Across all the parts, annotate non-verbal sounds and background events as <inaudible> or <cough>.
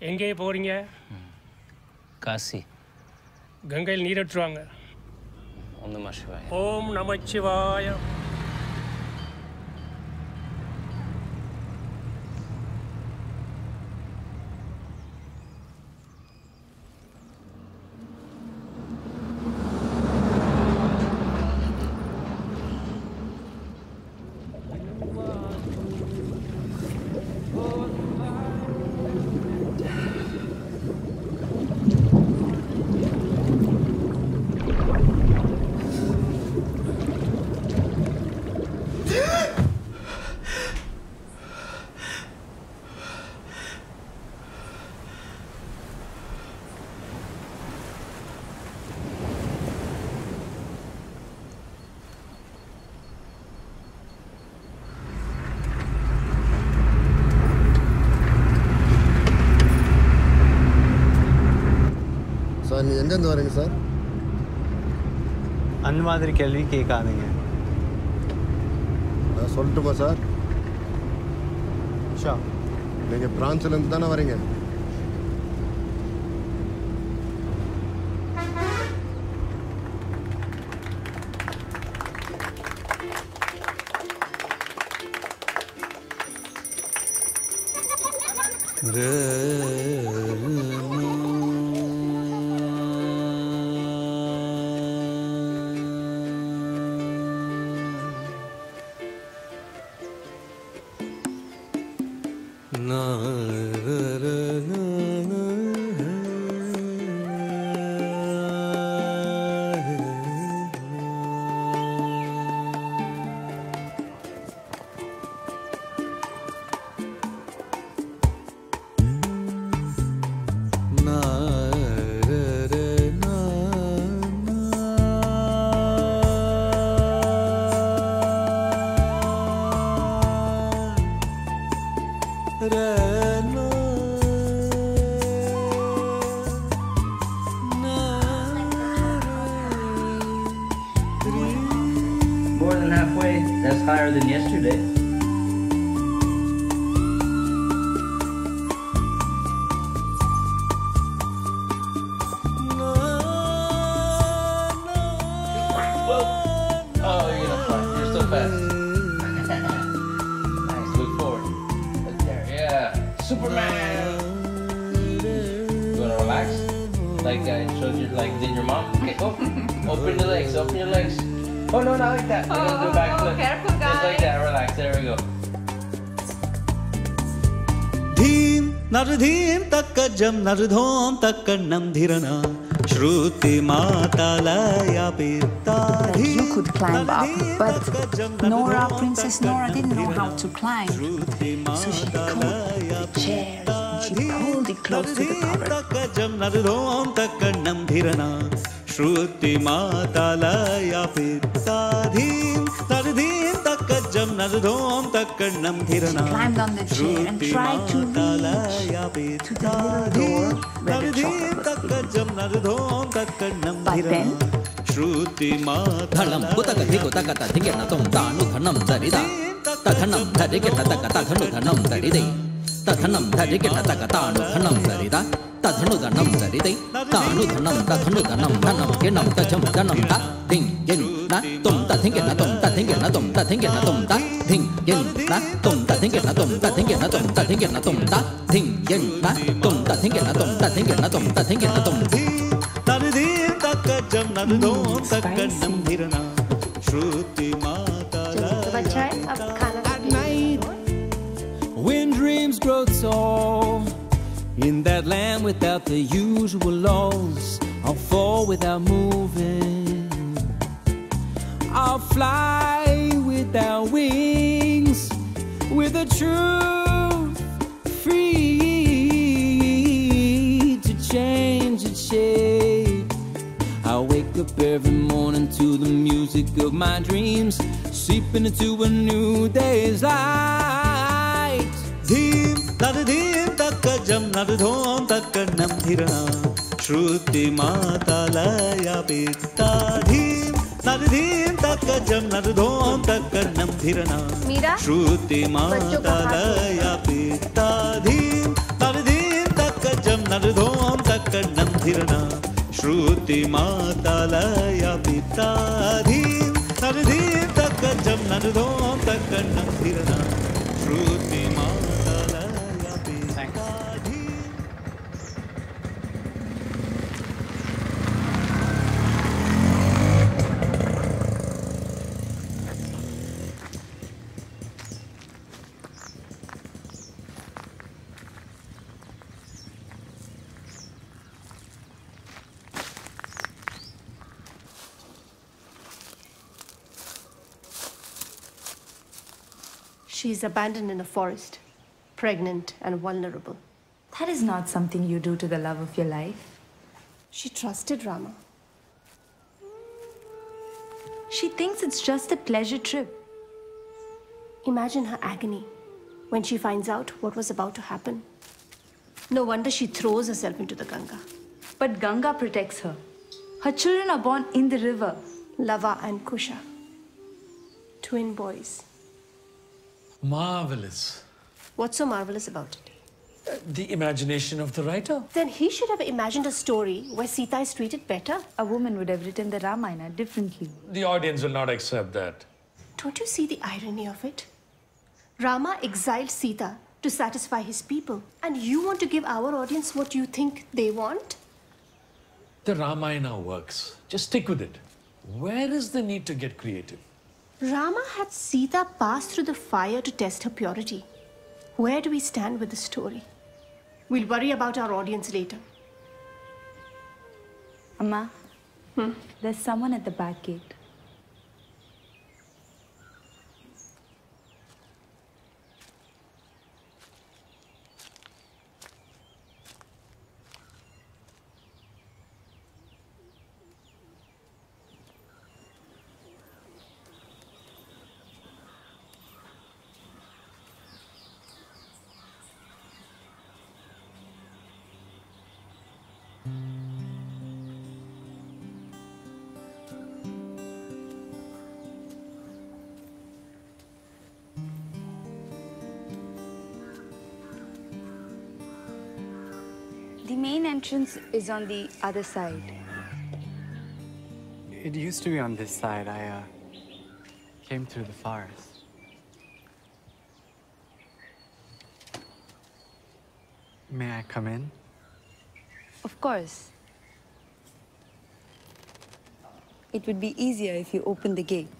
எங்கே போகிறீங்க காசி. கங்கையில் நீரற்றுவாங்க. ஓம் நம சிவாய ஓம் நமச்சிவாய சார் நீ எங்கேருந்து வரீங்க சார்? அந்த மாதிரி கேள்வி கேட்காதீங்க. சொல்லட்டுமா சார். ஷா நீங்கள் பிரான்ஸ்லேருந்து தானே வரீங்க? तक्कजं नरधों तक्कन्नं धिरना श्रुति मातालया that you could climb up, but Nora, Princess Nora, didn't know how to climb. So she called the chairs and she pulled it close to the cover. तक्कजं नरधों तक्कन्नं धिरना Shruti मातालया पित्ताधीं Kanam Thirana. Climbed on the chair and tried to reach to the little door where the chocolate But then, Dhalam Kutaka Dhiko Takata Dhikena Tom Dhanu Dhanam Dharida Tathanam Dhariketa Takata Dhanu Dhanam Dharida Tathanam Dhariketa Takata Dhanam Dharida Tathanu Dhanam Dharida Tanu Dhanam Tathanu Dhanam Dhanam Kenam Tacham Dhanam Ta Ding Yin Na Tom Ta Thinkena Tom Ta na tum Ta Thinkena Tom Ta Ding yên ta tùng ta thính kiệt na tùng ta thính kiệt na tùng ta thính kiệt na tùng ta thính yên ta tùng ta thính kiệt na tùng ta thính kiệt na tùng ta thính kiệt na tùng తనది తక్క జమ్నదో తక్క నందిరన శృతి మాతల At night, when dreams grow tall, in that land without the usual laws, I'll fall without moving. I'll fly without wings, with a truth free to change its shape. I wake up every morning to the music of my dreams, seeping into a new day's light. धीं नरधीं तक्कजं नरधों तक्कन्नं धिरना श्रुति मातालया पित्ताधीं नदीन तक जम धोम तक नम धिरना श्रुति माता दया पिता धीम। नदीन तक जम धोम तक नम श्रुति माता लया पिता धीम। नदीन तक जम धोम तक नम धिरना श्रुति माता She is abandoned in a forest, pregnant and vulnerable. That is not something you do to the love of your life. She trusted Rama. She thinks it's just a pleasure trip. Imagine her agony when she finds out what was about to happen. No wonder she throws herself into the Ganga. But Ganga protects her. Her children are born in the river. Lava and Kusha. Twin boys. Marvelous. What's so marvelous about it? Uh, the imagination of the writer. Then he should have imagined a story where Sita is treated better. A woman would have written the Ramayana differently. The audience will not accept that. Don't you see the irony of it? Rama exiled Sita to satisfy his people, and you want to give our audience what you think they want? The Ramayana works. Just stick with it. Where is the need to get creative? Rama had Sita pass through the fire to test her purity. Where do we stand with the story? We'll worry about our audience later. Amma, there's someone at the back gate. Main entrance is on the other side. It used to be on this side. I uh, came through the forest. May I come in? Of course. It would be easier if you opened the gate.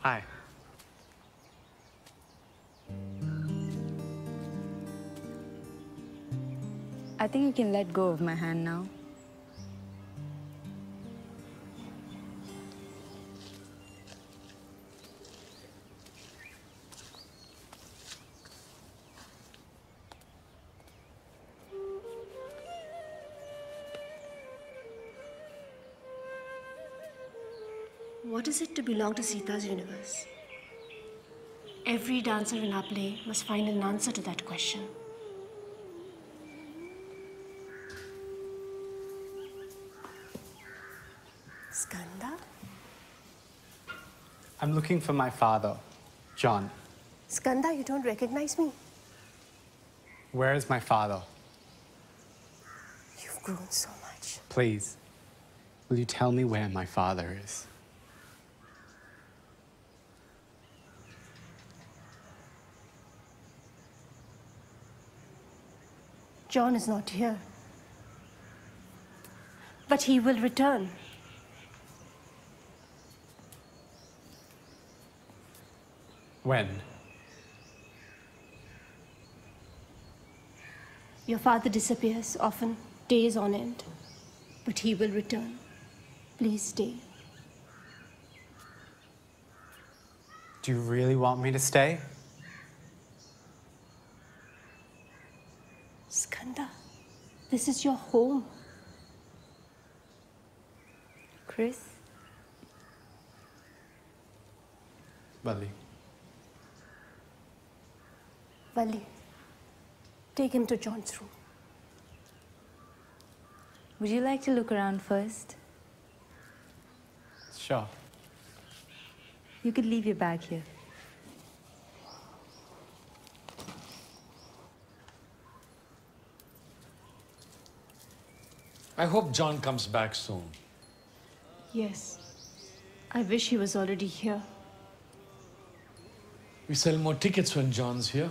Hi. I think you can let go of my hand now. What is it to belong to Sita's universe? Every dancer in our play must find an answer to that question. Skanda? I'm looking for my father, John. Skanda, you don't recognize me? Where is my father? You've grown so much. Please, will you tell me where my father is? John is not here. But he will return. When? Your father disappears often, days on end. But he will return. Please stay. Do you really want me to stay? Skanda, this is your home. Chris? Bali. Valley, take him to John's room. Would you like to look around first? Sure. You could leave your bag here. I hope John comes back soon. Yes. I wish he was already here. We sell more tickets when John's here.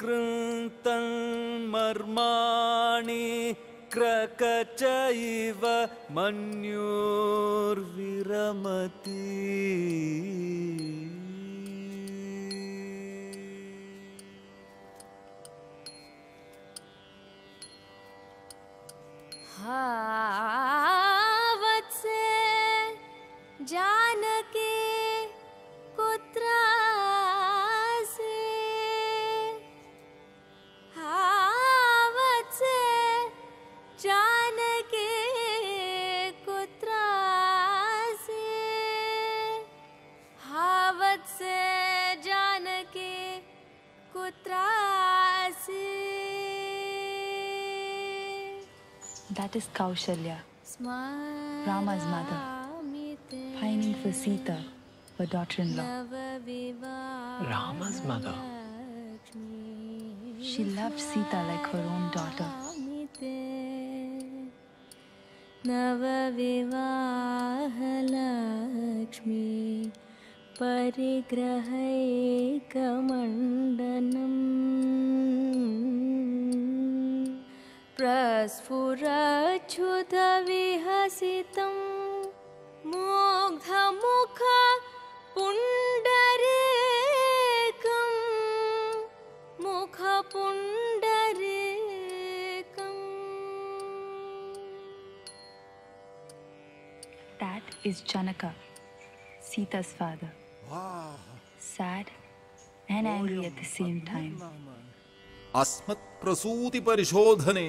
निकृन्तं मर्माणि क्रकचैव मन्युर्विरमति। वत्से जानके That is Kaushalya, Rama's mother, pining for Sita, her daughter-in-law. Rama's mother. She loved Sita like her own daughter. नवविवाहलक्ष्मी परिग्रहैकमण्डनम् प्रस्फुरच्छुतविहसितं मुग्धमुख पुण्डरीकं मुखपुण्डरीकम् That is Janaka, Sita's father. Sad and angry at the same time. अस्मत्प्रसूतिपरिशोधने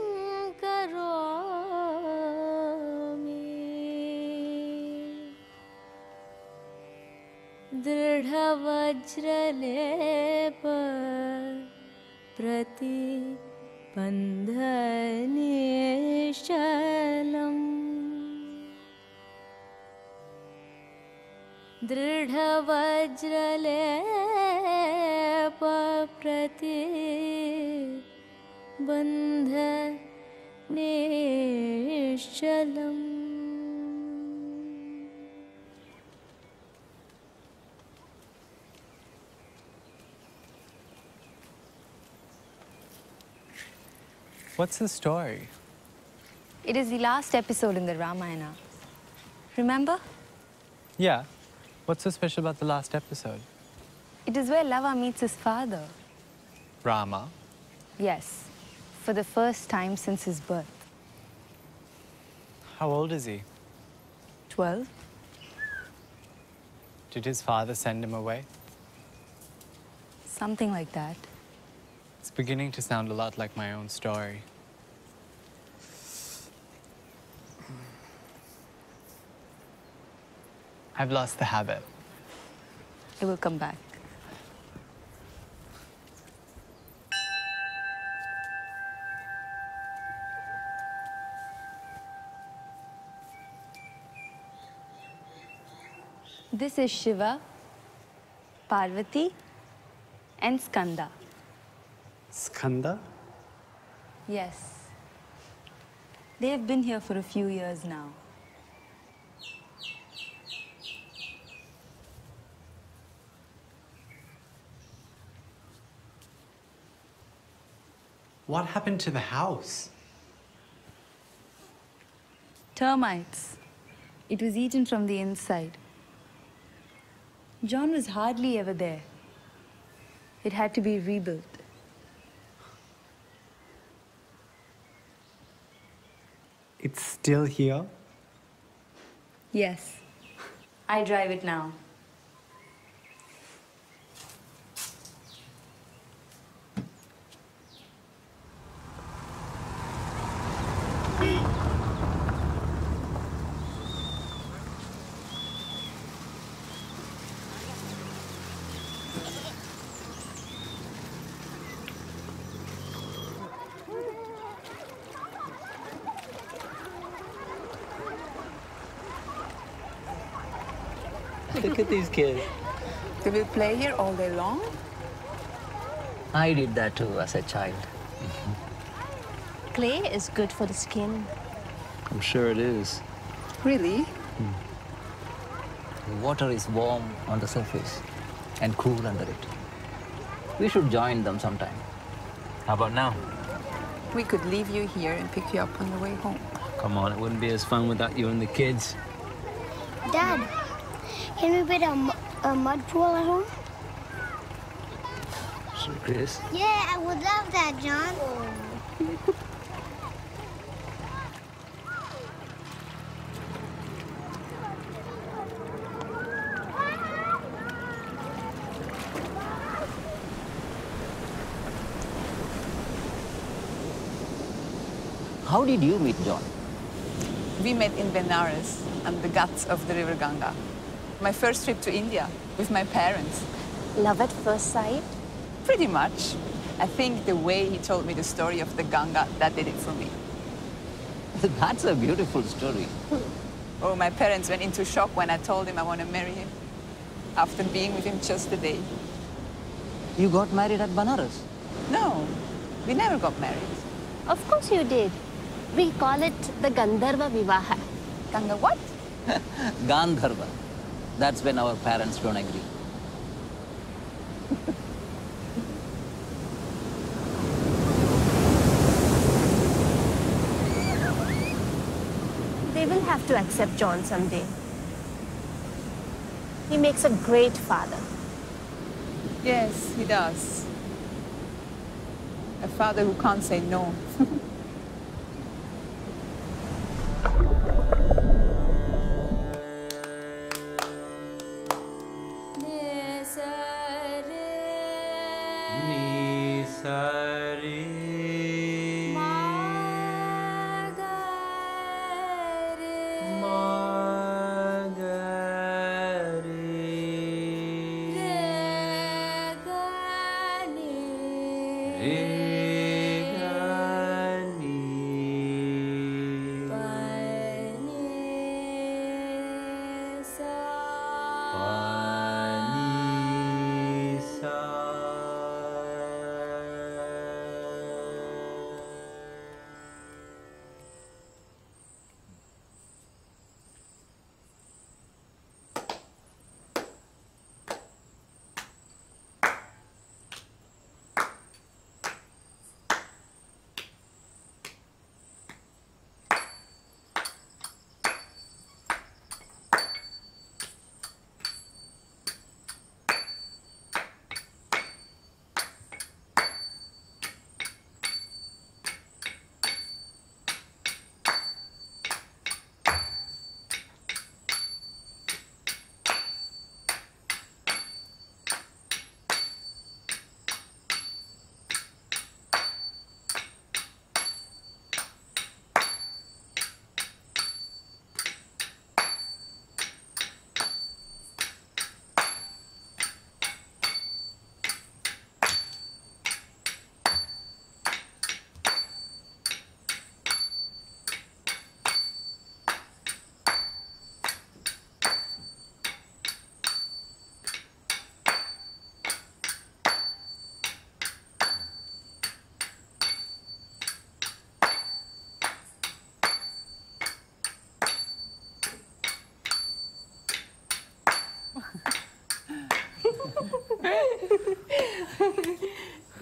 वज्रलेप प्रति बन्धनिश्चलम् दृढ वज्रलेप प्रति बन्धनिश्चलम् What's the story? It is the last episode in the Ramayana. Remember? Yeah. What's so special about the last episode? It is where Lava meets his father. Rama. Yes, for the first time since his birth. How old is he? Twelve? Did his father send him away? Something like that. It's beginning to sound a lot like my own story. I've lost the habit. It will come back. This is Shiva, Parvati, and Skanda. Skanda? Yes. They have been here for a few years now. What happened to the house? Termites. It was eaten from the inside. John was hardly ever there. It had to be rebuilt. It's still here? Yes. I drive it now. These kids. They will play here all day long? I did that too as a child. Clay is good for the skin. I'm sure it is. Really? Hmm. The water is warm on the surface and cool under it. We should join them sometime. How about now? We could leave you here and pick you up on the way home. Come on, it wouldn't be as fun without you and the kids. Dad, can we build a, a mud pool at home? Sure, Chris. Yeah, I would love that, John. How did you meet John? We met in Benares on the ghats of the river Ganga. My first trip to India with my parents. Love at first sight? Pretty much. I think the way he told me the story of the Ganga, that did it for me. <laughs> That's a beautiful story. Oh, my parents went into shock when I told him I want to marry him. After being with him just a day. You got married at Banaras? No, we never got married. Of course you did. We call it the Gandharva Vivaha. Ganga what? <laughs> Gandharva. That's when our parents don't agree. They will have to accept John someday. He makes a great father. Yes, he does. A father who can't say no. <laughs>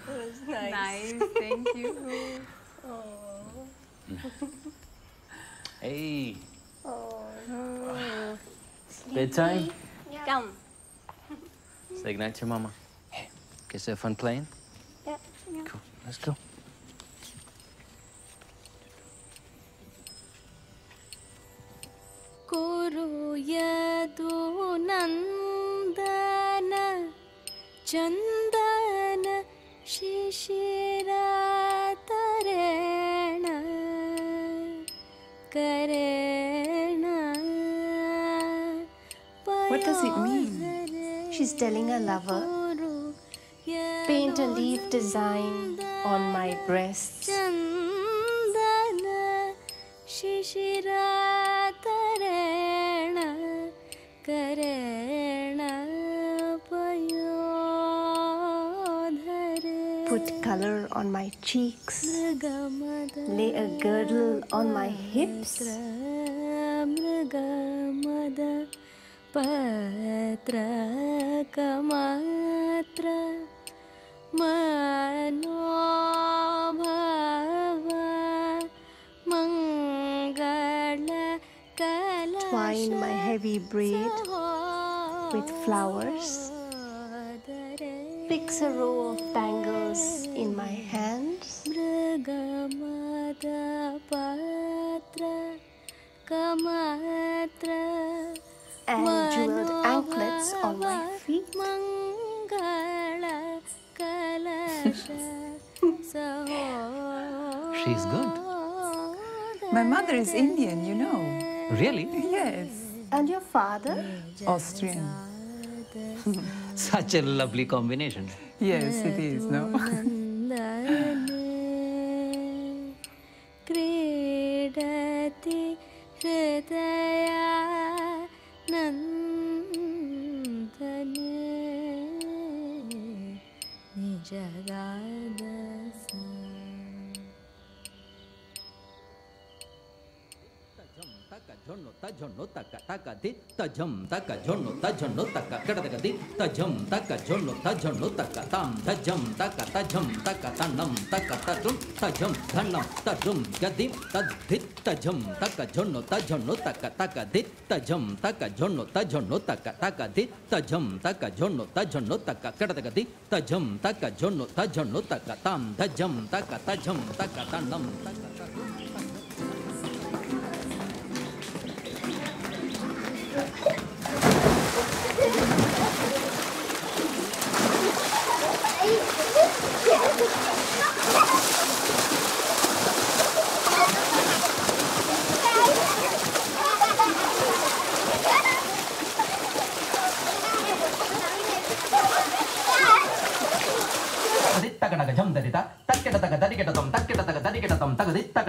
was nice. Nice, thank you. Oh. Hey. Oh. Bedtime? Yeah. Come. Say goodnight to your mama. Hey, guess have fun playing? Yeah. yeah. Cool, let's go. put color on my cheeks, lay a girdle on my hips. Twine my heavy braid with flowers. Fix a row in my hands. And jeweled anklets on my feet. <laughs> She's good. My mother is Indian, you know. Really? Yes. And your father? Austrian. <laughs> Such a lovely combination. Yes, it is, no? <laughs> क्रीडति हृदया taka di ta jam taka jonno ta jonno taka kada taka di ta jam taka jonno ta jonno taka tam ta jam taka ta jam taka ta nam taka ta dum ta jam ta nam ta dum gadi ta di ta jam taka jonno ta jonno taka taka di ta jam taka jonno ta jonno taka ತಗದಿ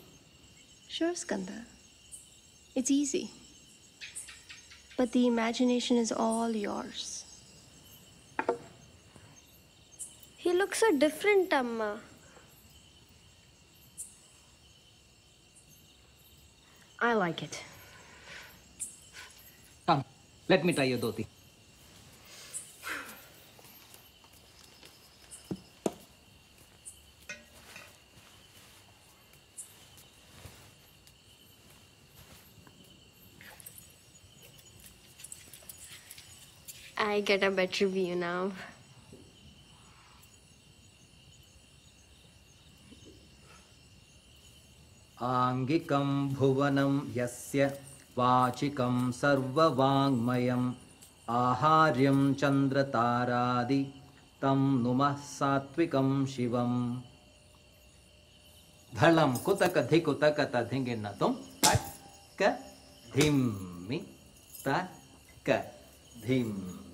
Sure, Skanda. It's easy. But the imagination is all yours. He looks so different, Amma. I like it. Come, let me try your dhoti. I get a better view now. आङ्गिकं भुवनं यस्य वाचिकं सर्ववाङ्मयम् आहार्यं चन्द्रतारादि तं नुमः सात्विकं शिवम् धलं कुतक धिकुतक तधिङ्गिन्नतुं तक्क धिम्मि तक्क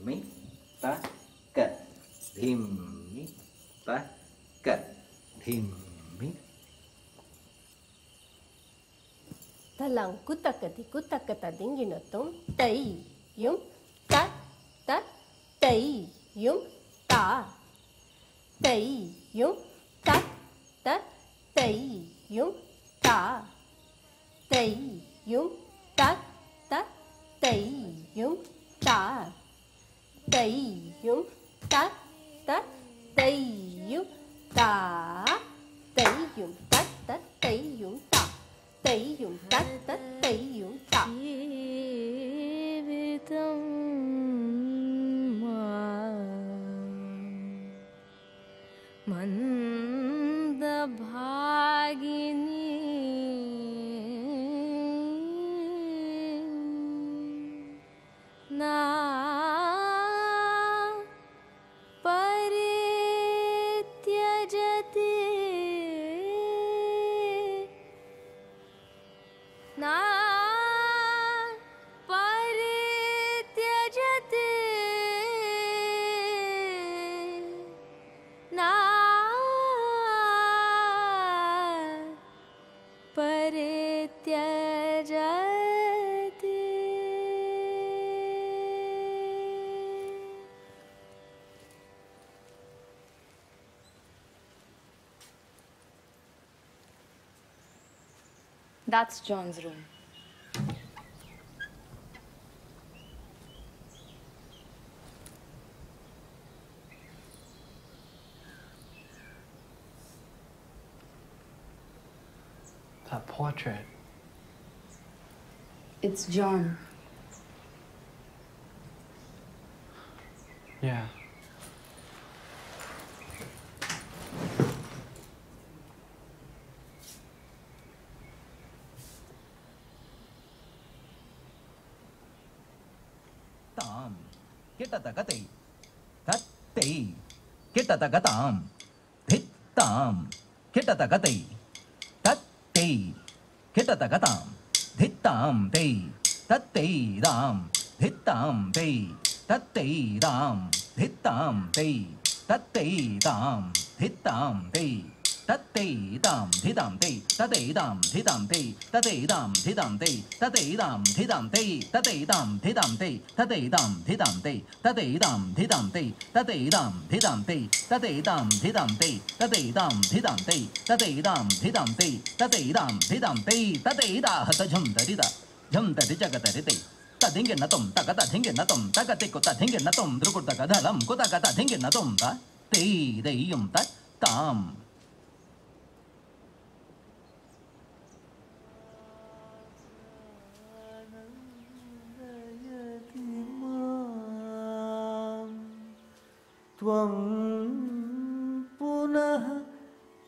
mitta cật thìm mitta cật thìm ta lang kuta kati kuta kata dingi no tom tai yum ta ta tai yum ta tai yum ta ta tai yum ta tai yum ta ta tai yum ta teiu ta ta teiu ta teiu ta ta teiu ta teiu ta ta teiu ta ജീവിതം That's John's room. That portrait. It's John. Yeah. ಕಿಟ್ಟತಗತಿ ಕತ್ತಿ ಕಿಟ್ಟತಗತಾಂ ಧಿತ್ತಾಂ ಕಿಟ್ಟತಗತಿ ತತ್ತಿ ಕಿಟ್ಟತಗತಾಂ ಧಿತ್ತಾಂ ತೈ ತತ್ತೈದಾಂ ಧಿತ್ತಾಂ ತೈ ತತ್ತೈದಾಂ ಧಿತ್ತಾಂ ತೈ ತತ್ತೈದಾಂ ಧಿತ್ತಾಂ ತೈ तत्तेदां धिदां ते ततेदां धिदां ते ततेदां धिदां ते ततेदां धिदां ते ततेदां धिदां ते ततेदां धिदां ते ततेदां धिदां ते ततेदां धिदां ते ततेदां धिदां ते ततेदां धिदां ते ते ते न तुम तक तधिंगे न तुम तक तिक तधिंगे न तुम त। ते ताम। त्वं पुनः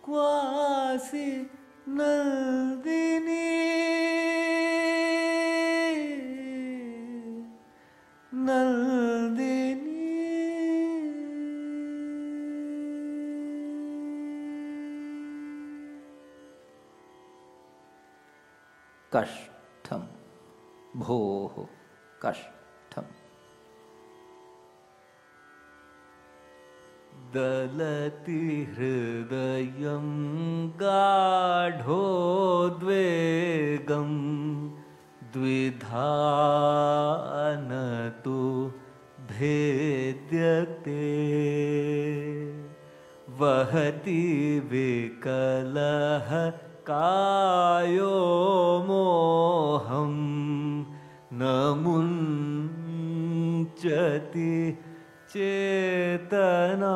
क्वासि नन्दिनी। नन्दिनी। कष्टं भोः कष्टम्। दलति हृदयं गाढोद्वेगं द्विधानतु भेद्यते। वहति विकलः कायो मोहं न मुञ्चति चेतना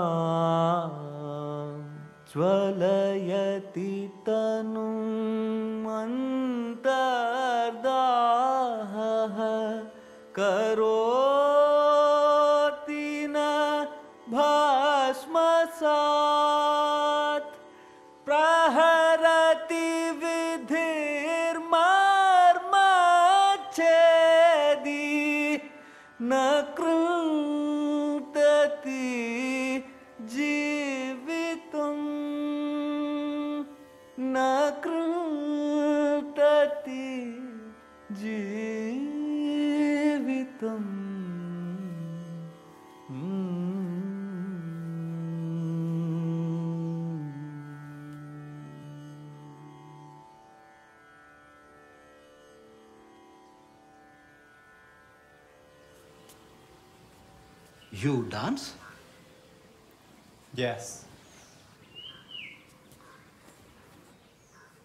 ज्वलयति तनु करो dance? Yes.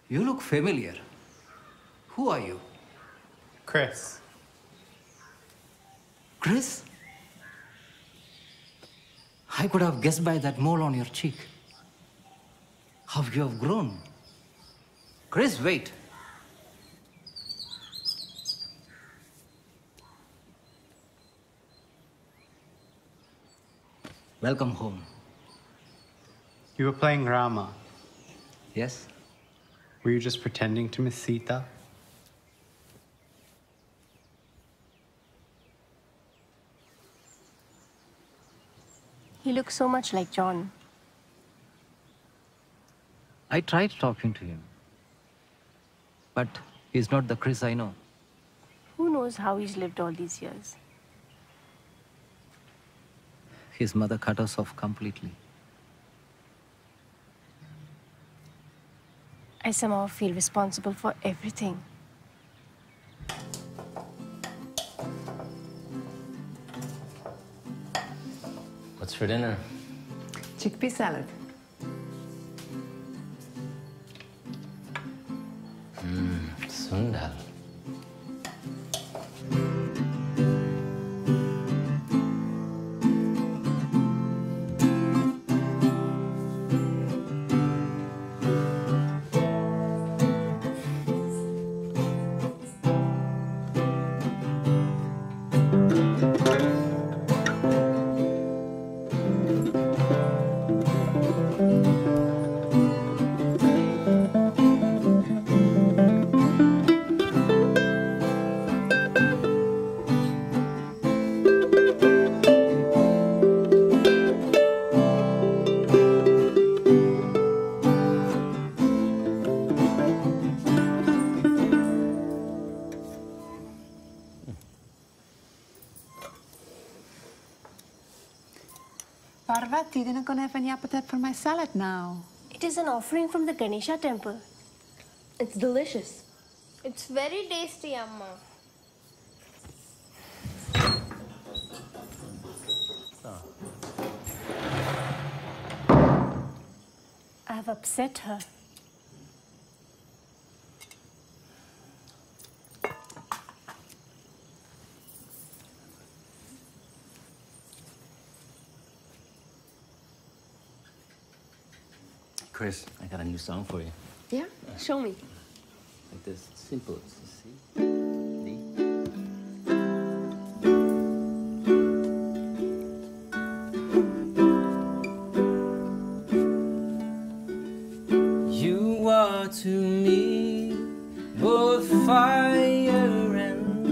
You look familiar. Who are you? Chris. Chris? I could have guessed by that mole on your cheek. How you have grown. Chris, wait. Welcome home. You were playing Rama. Yes? Were you just pretending to miss Sita? He looks so much like John. I tried talking to him. But he's not the Chris I know. Who knows how he's lived all these years? His mother cut us off completely. I somehow feel responsible for everything. What's for dinner? Chickpea salad. Mmm, sundal. Parvati, you're not going to have any appetite for my salad now. It is an offering from the Ganesha temple. It's delicious. It's very tasty, Amma. I have upset her. Chris, I got a new song for you. Yeah? Show me. Like this. Simple. See? You are to me both fire and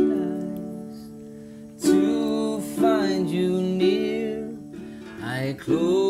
ice. To find you near, I close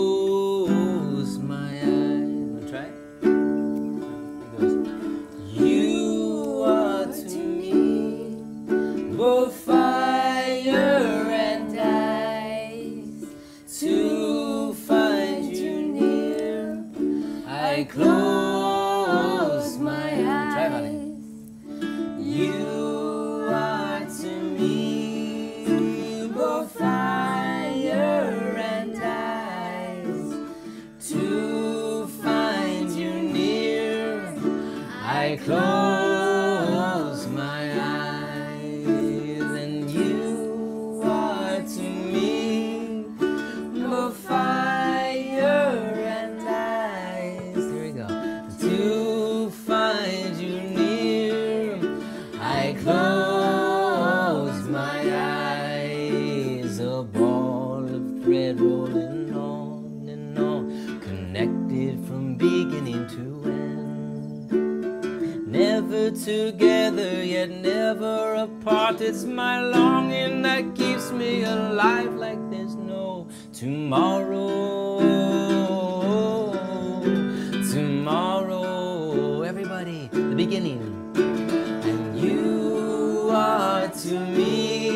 to me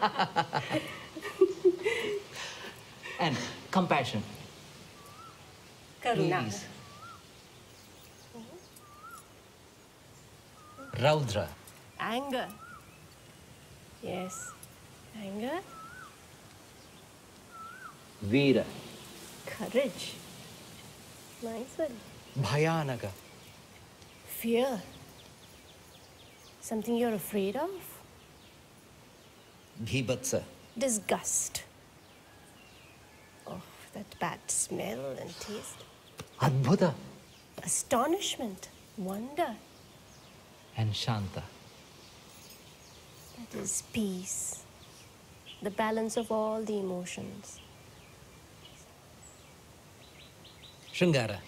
<laughs> and compassion. Karuna. Please. Raudra. Anger. Yes. Anger. Veera. Courage. Nice one. Bhayanaka. Fear. Something you're afraid of? Bibhatsa. Disgust. Oh, that bad smell and taste. Adbhuta. Astonishment. Wonder. And Shanta. That is peace. The balance of all the emotions. Shringara.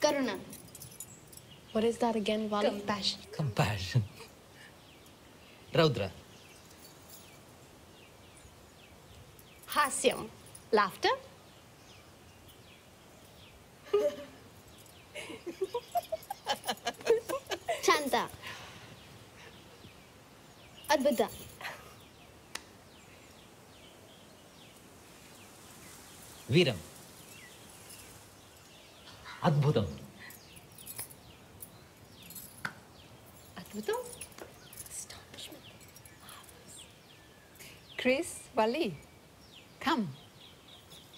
Karuna. What is that again, Valli? Compassion. Compassion. Raudra. Hasyam. Laughter. Chanta. Adbhuta. Veeram. Adbhutam. Adbhutam. Chris, Wally, come.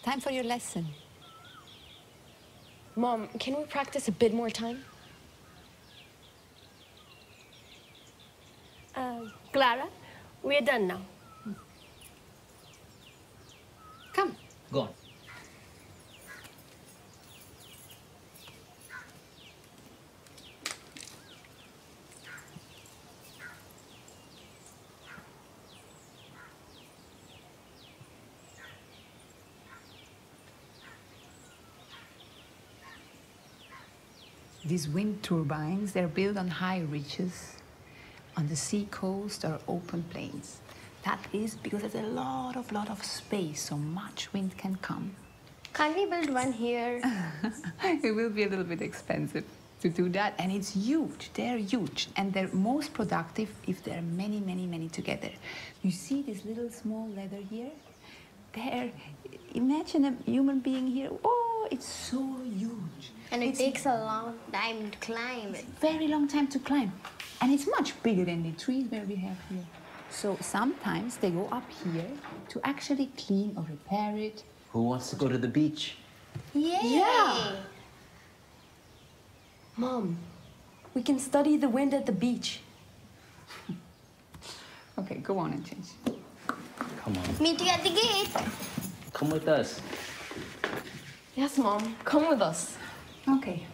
Time for your lesson. Mom, can we practice a bit more time? Uh, Clara, we're done now. Come. Go on. These wind turbines, they're built on high ridges, on the sea coast or open plains. That is because there's a lot of lot of space, so much wind can come. Can't we build one here? <laughs> it will be a little bit expensive to do that, and it's huge. They're huge, and they're most productive if there are many, many, many together. You see this little small ladder here? There, imagine a human being here. Oh, it's so huge. And it It's takes a long time to climb it. very long time to climb. And it's much bigger than the trees where we have here. So sometimes they go up here to actually clean or repair it. Who wants to go to the beach? Yay! Yeah. Mom, we can study the wind at the beach. <laughs> Okay, go on and change. Come on. Meet you at the gate. Come with us. Yes, Mom. Come with us. Okay.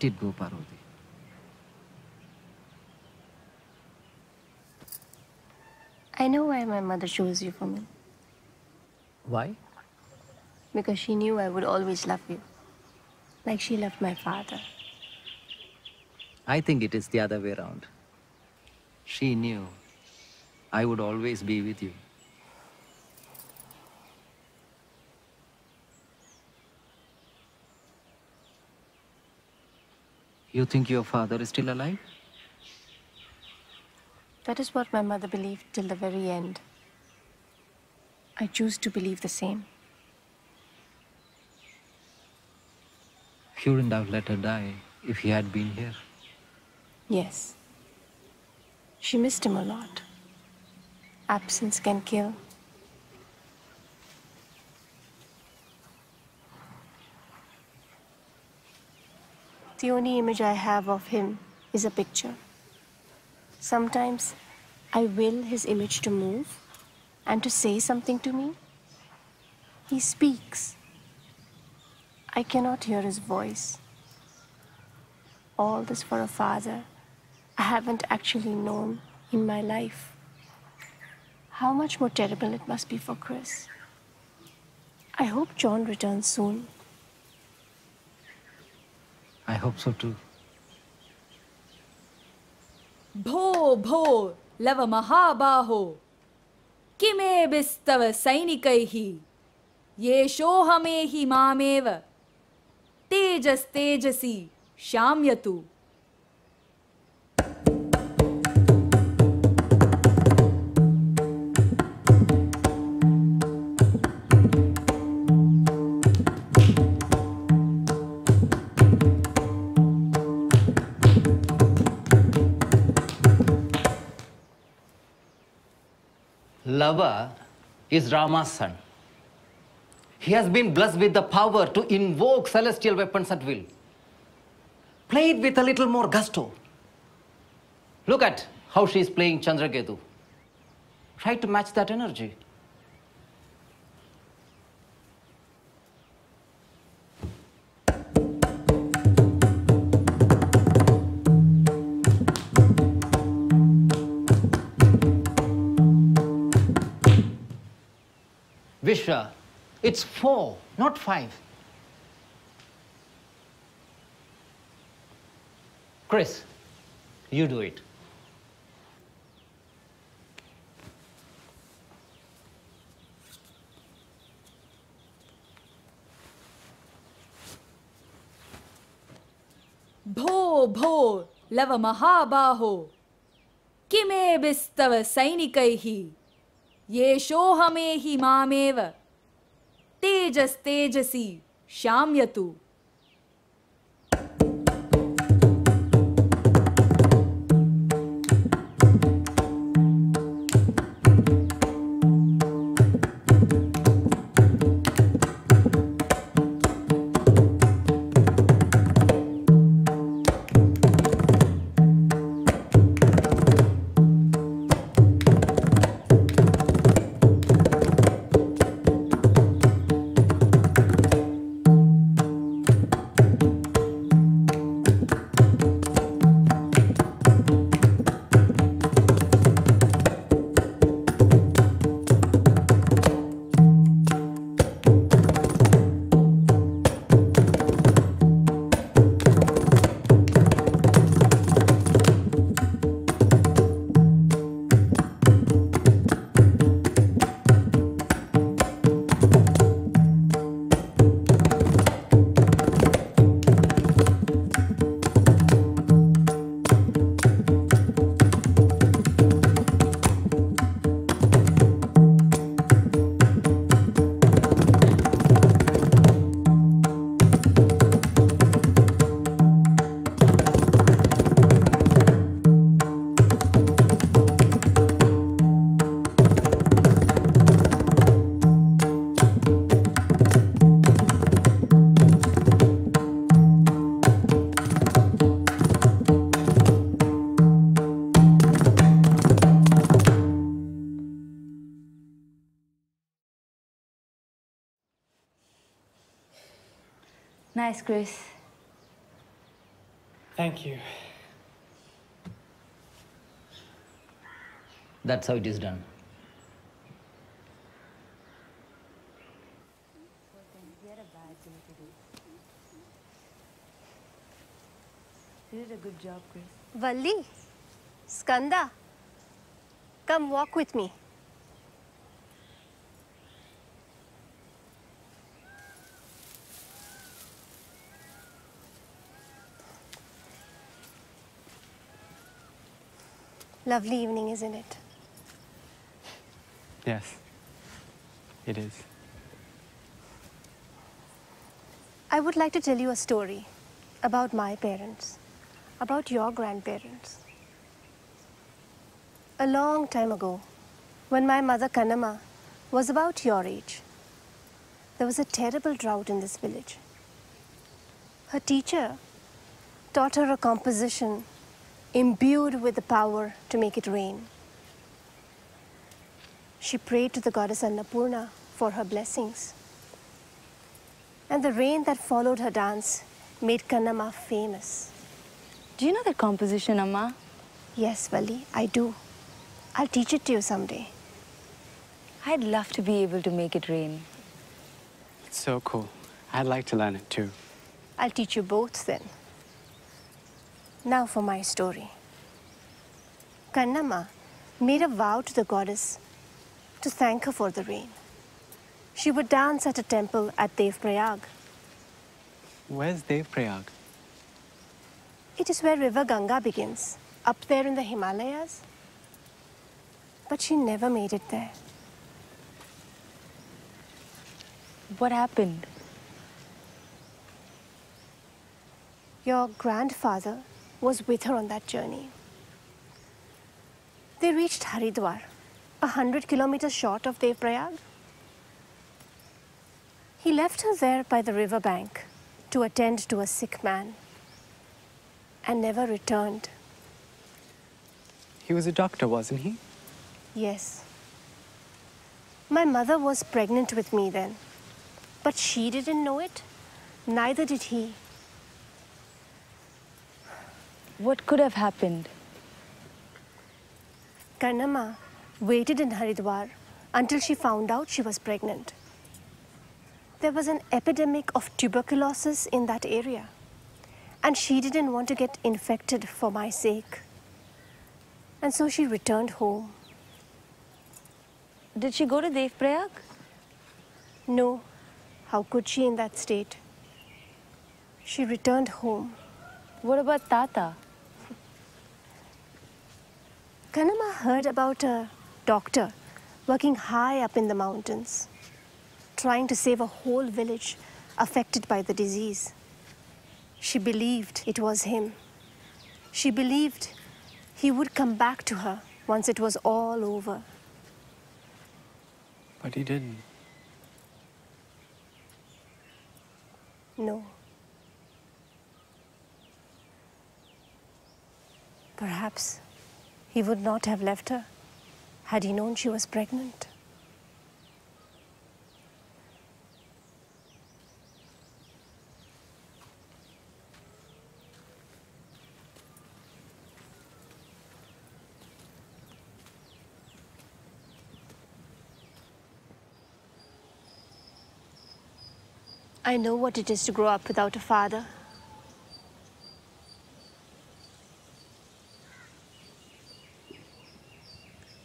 Let it go, Parvati. I know why my mother chose you for me. Why? Because she knew I would always love you. Like she loved my father. I think it is the other way around. She knew I would always be with you. You think your father is still alive? That is what my mother believed till the very end. I choose to believe the same. You wouldn't have let her die if he had been here. Yes. She missed him a lot. Absence can kill. The only image I have of him is a picture. Sometimes I will his image to move and to say something to me. He speaks. I cannot hear his voice. All this for a father I haven't actually known in my life. How much more terrible it must be for Chris. I hope John returns soon. I hope so too. भो भो, love महाबाहो। किमे बिस्तव सैनिकैः? येषोऽहमे हि मामेव। तेजस्तेजसि शाम्यतु। Lava is Rama's son. He has been blessed with the power to invoke celestial weapons at will. Play it with a little more gusto. Look at how she is playing Chandraketu. Try to match that energy. Vishwa, it's four, not five. Chris, you do it. भो भो love महाबाहो किमे बिस्तव सैनिकैः ये शोहमे ही मामेव। तेजस Tejasi श्याम्यतु Nice, Chris. Thank you. That's how it is done. You did a good job, Chris. Valli, Skanda, come walk with me. Lovely evening, isn't it? Yes, it is. I would like to tell you a story about my parents, about your grandparents. A long time ago, when my mother Kannamma was about your age, there was a terrible drought in this village. Her teacher taught her a composition imbued with the power to make it rain. She prayed to the goddess Annapurna for her blessings. And the rain that followed her dance made Kannamma famous. Do you know that composition, Amma? Yes, Valli, I do. I'll teach it to you someday. I'd love to be able to make it rain. It's so cool. I'd like to learn it too. I'll teach you both then. Now for my story. Kannamma made a vow to the goddess to thank her for the rain. She would dance at a temple at Devprayag. Where's Devprayag? It is where River Ganga begins, up there in the Himalayas. But she never made it there. What happened? Your grandfather was with her on that journey. They reached Haridwar, a hundred kilometers short of Devprayag. He left her there by the river bank to attend to a sick man and never returned. He was a doctor, wasn't he? Yes. My mother was pregnant with me then, but she didn't know it. Neither did he. What could have happened? Kannamma waited in Haridwar until she found out she was pregnant. There was an epidemic of tuberculosis in that area, and she didn't want to get infected for my sake. And so she returned home. Did she go to Devprayag? No. How could she in that state? She returned home. What about Tata? Kannamma heard about a doctor working high up in the mountains, trying to save a whole village affected by the disease. She believed it was him. She believed he would come back to her once it was all over. But he didn't. No. Perhaps he would not have left her had he known she was pregnant. I know what it is to grow up without a father.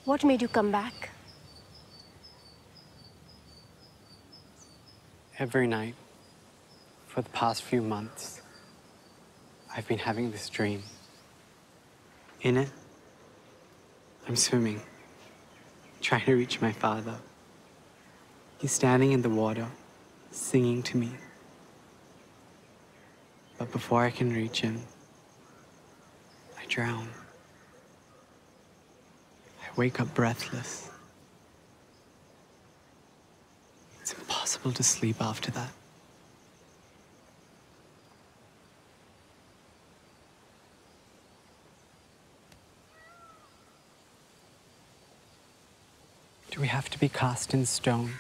What made you come back? Every night, for the past few months, I've been having this dream. In it, I'm swimming, trying to reach my father. He's standing in the water, singing to me. But before I can reach him, I drown. Wake up breathless. It's impossible to sleep after that. Do we have to be cast in stone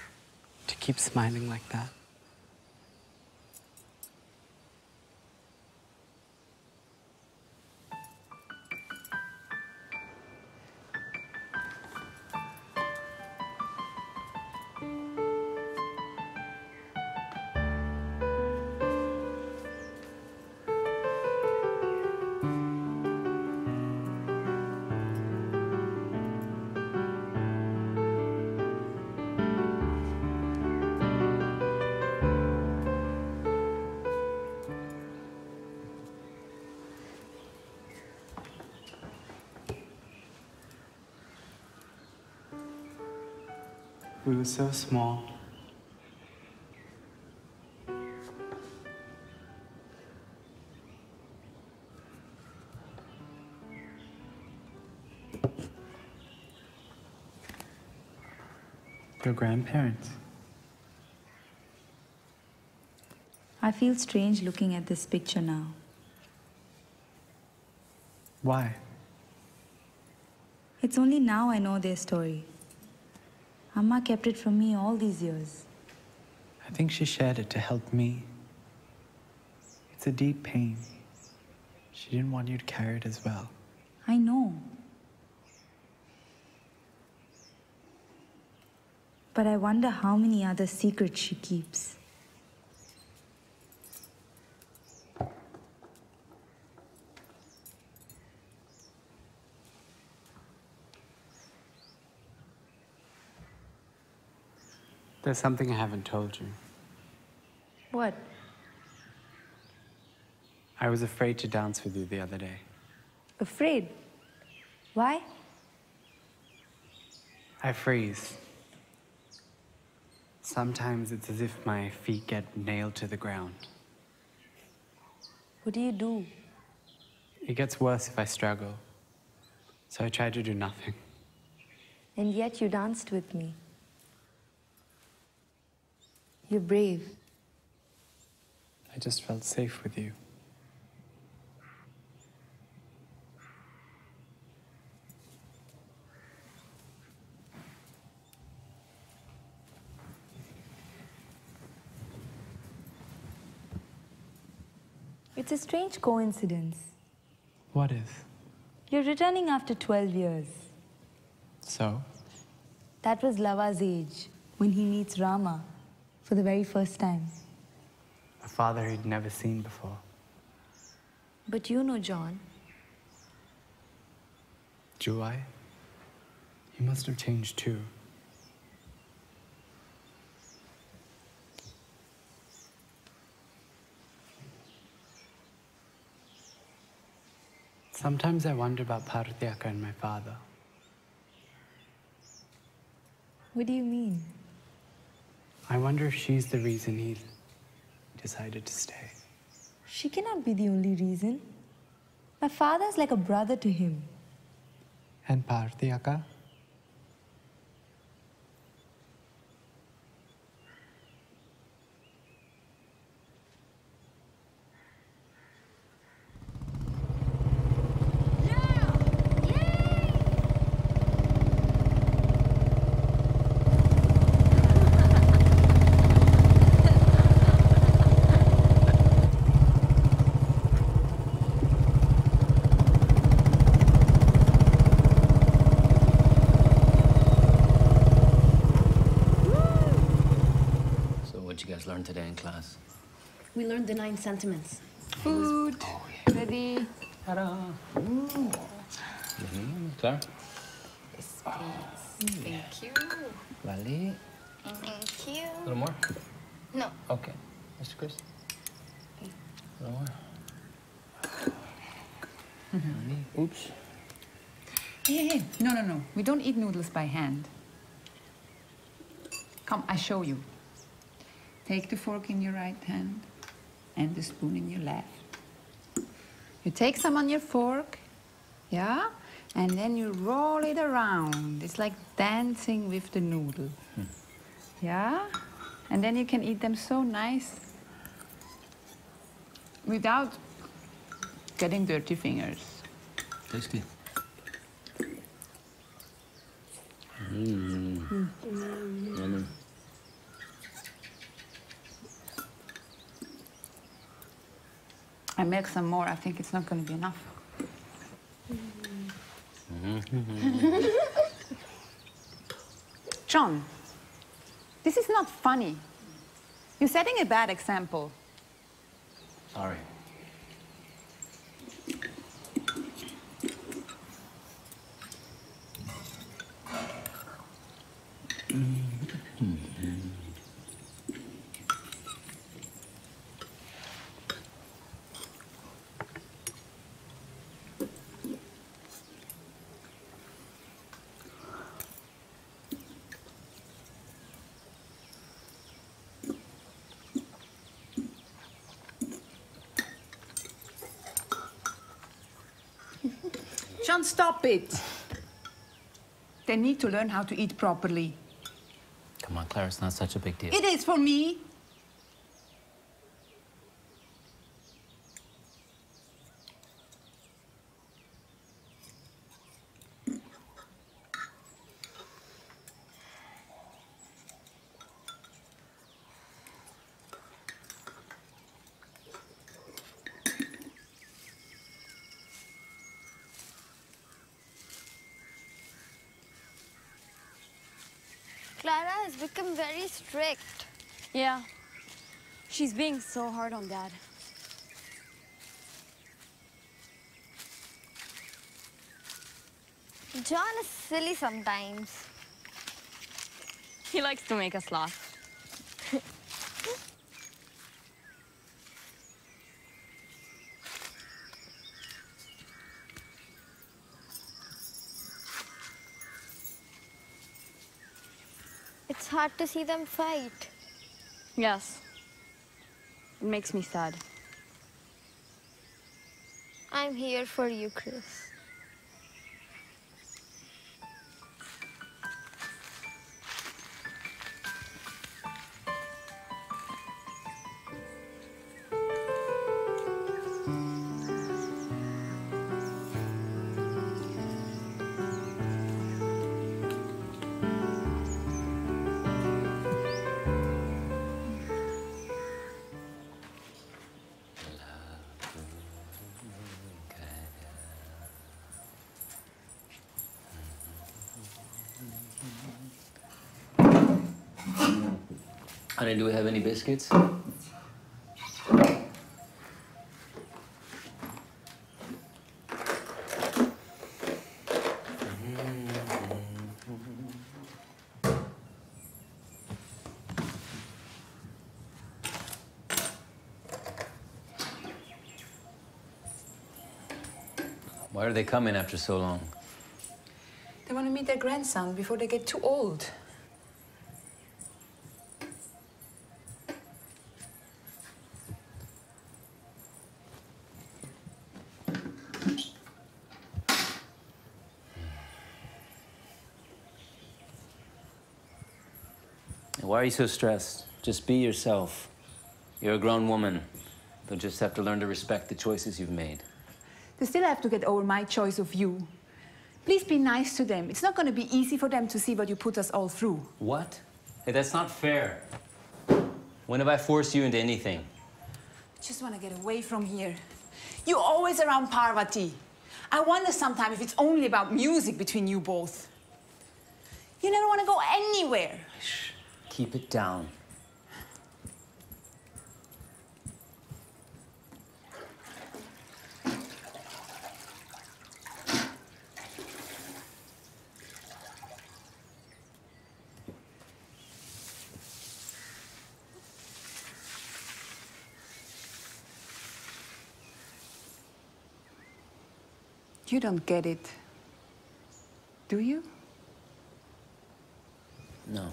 to keep smiling like that? Grandparents. I feel strange looking at this picture now. Why? It's only now I know their story. Amma kept it from me all these years. I think she shared it to help me. It's a deep pain. She didn't want you to carry it as well. I know. But I wonder how many other secrets she keeps. There's something I haven't told you. What? I was afraid to dance with you the other day. Afraid? Why? I freeze. Sometimes it's as if my feet get nailed to the ground. What do you do? It gets worse if I struggle. So I try to do nothing. And yet you danced with me. You're brave. I just felt safe with you. It's a strange coincidence. What is? You're returning after 12 years. So? That was Lava's age when he meets Rama for the very first time. A father he'd never seen before. But you know John. Do I? He must have changed too. Sometimes I wonder about Partyaka and my father. What do you mean? I wonder if she's the reason he decided to stay. She cannot be the only reason. My father's like a brother to him. And Partyaka? So what'd you guys learn today in class? We learned the nine sentiments. Food. Oh, Ready. Ta-da. Clara? Yes, please. Thank you. Vale. Thank you. A little more? No. Okay. Mr. Chris? A little more. Mm-hmm. Oops. Hey, hey, no, no, no. We don't eat noodles by hand. Come, I show you. Take the fork in your right hand and the spoon in your left. You take some on your fork, yeah? And then you roll it around. It's like dancing with the noodle. Yeah? And then you can eat them so nice without getting dirty fingers. Tasty. Mmm. Yummy. Make some more. I think it's not going to be enough. Mm-hmm. <laughs> John, this is not funny. You're setting a bad example. Sorry. John, stop it. They need to learn how to eat properly. Come on, Clara, it's not such a big deal. It is for me. Clara very strict. Yeah. She's being so hard on Dad. John is silly sometimes. He likes to make us laugh. It's hard to see them fight. Yes. It makes me sad. I'm here for you, Chris. Do we have any biscuits? Why are they coming after so long? They want to meet their grandson before they get too old. Why are you so stressed? Just be yourself. You're a grown woman. You'll just have to learn to respect the choices you've made. They still have to get over my choice of you. Please be nice to them. It's not going to be easy for them to see what you put us all through. What? Hey, that's not fair. When have I forced you into anything? I just want to get away from here. You're always around Parvati. I wonder sometimes if it's only about music between you both. You never want to go anywhere. Keep it down. You don't get it. Do you? No.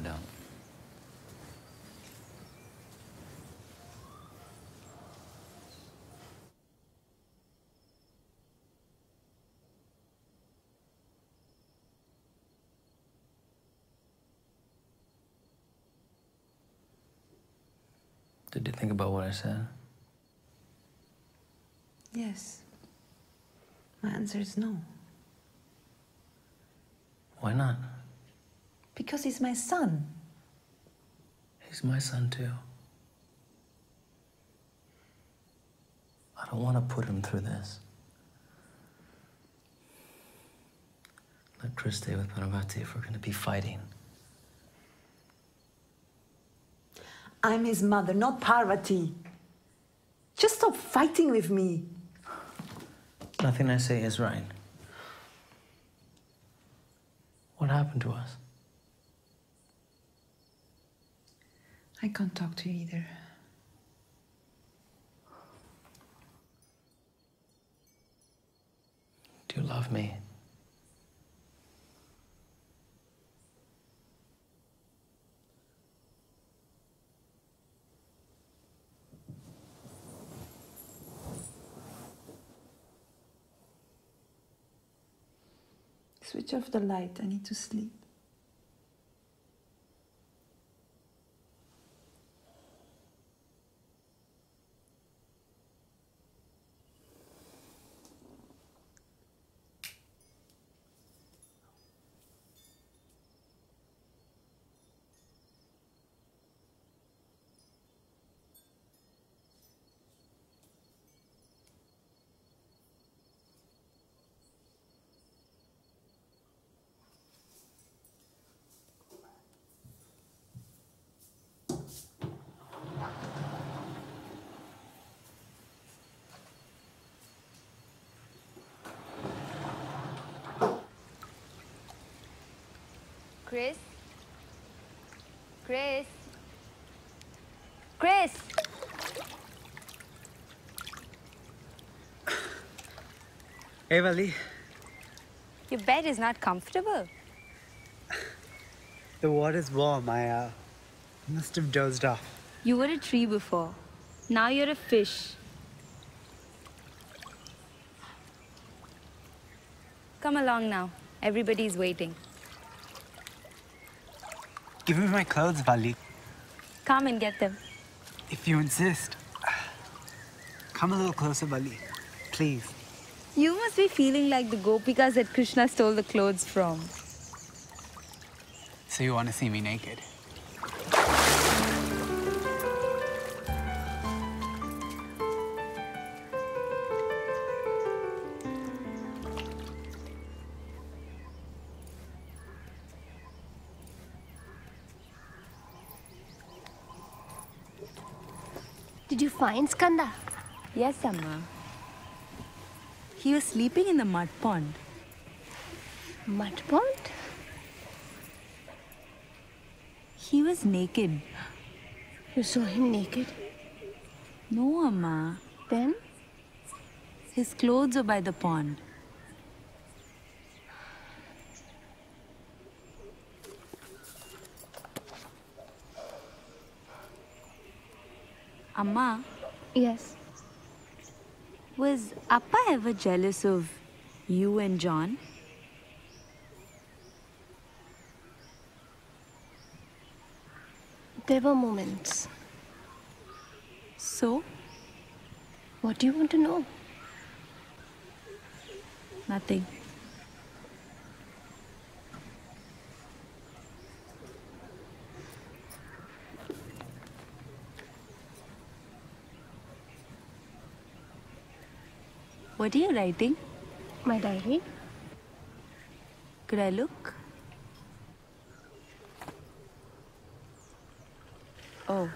I don't. Did you think about what I said? Yes. My answer is no. Why not? Because he's my son. He's my son, too. I don't want to put him through this. Let Chris stay with Parvati if we're going to be fighting. I'm his mother, not Parvati. Just stop fighting with me. Nothing I say is right. What happened to us? I can't talk to you either. Do you love me? Switch off the light. I need to sleep. Chris? Chris? Chris? Hey, Valli. Your bed is not comfortable. The water's warm. I uh, must have dozed off. You were a tree before. Now you're a fish. Come along now. Everybody's waiting. Give me my clothes, Valli. Come and get them. If you insist. Come a little closer, Valli. Please. You must be feeling like the Gopikas that Krishna stole the clothes from. So you want to see me naked? Find Skanda? Yes, Amma. He was sleeping in the mud pond. Mud pond? He was naked. You saw him naked? No, Amma. Then? His clothes are by the pond. Amma, Yes. was Appa ever jealous of you and John? There were moments. So? What do you want to know? Nothing. What are you writing? My diary. Could I look? Oh.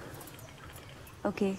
Okay.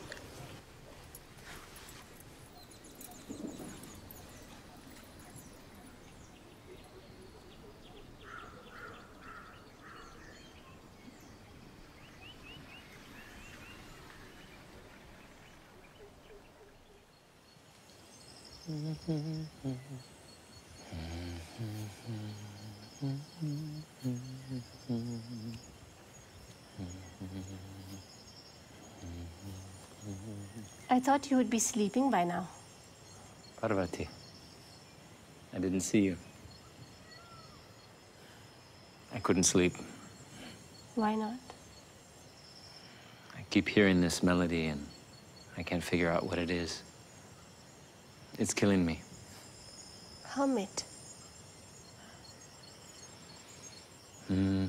I thought you would be sleeping by now. Parvati, I didn't see you. I couldn't sleep. Why not? I keep hearing this melody and I can't figure out what it is. It's killing me. Hum it. That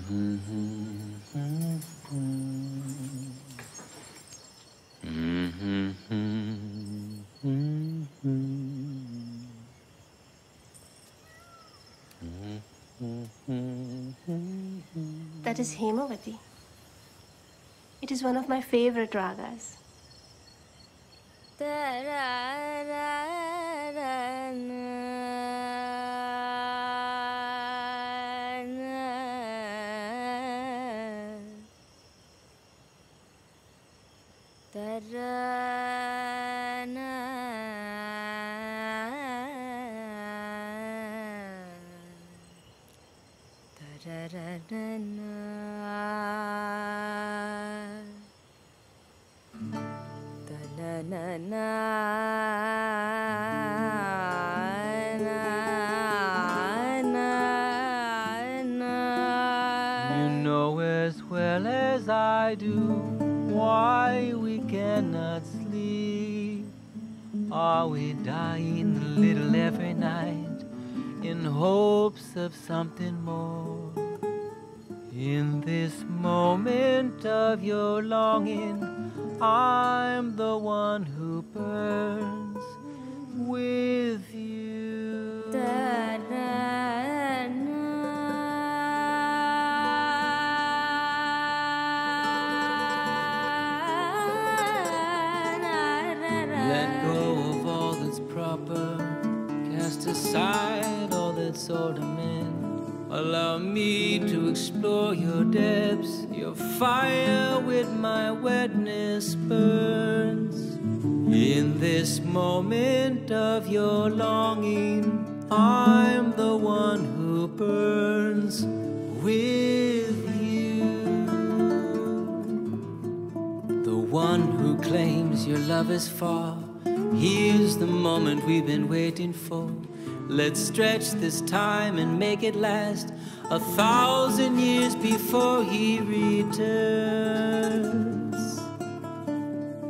Hemavati. It is one of my favorite ragas. Are far. Here's the moment we've been waiting for. Let's stretch this time and make it last a thousand years before he returns.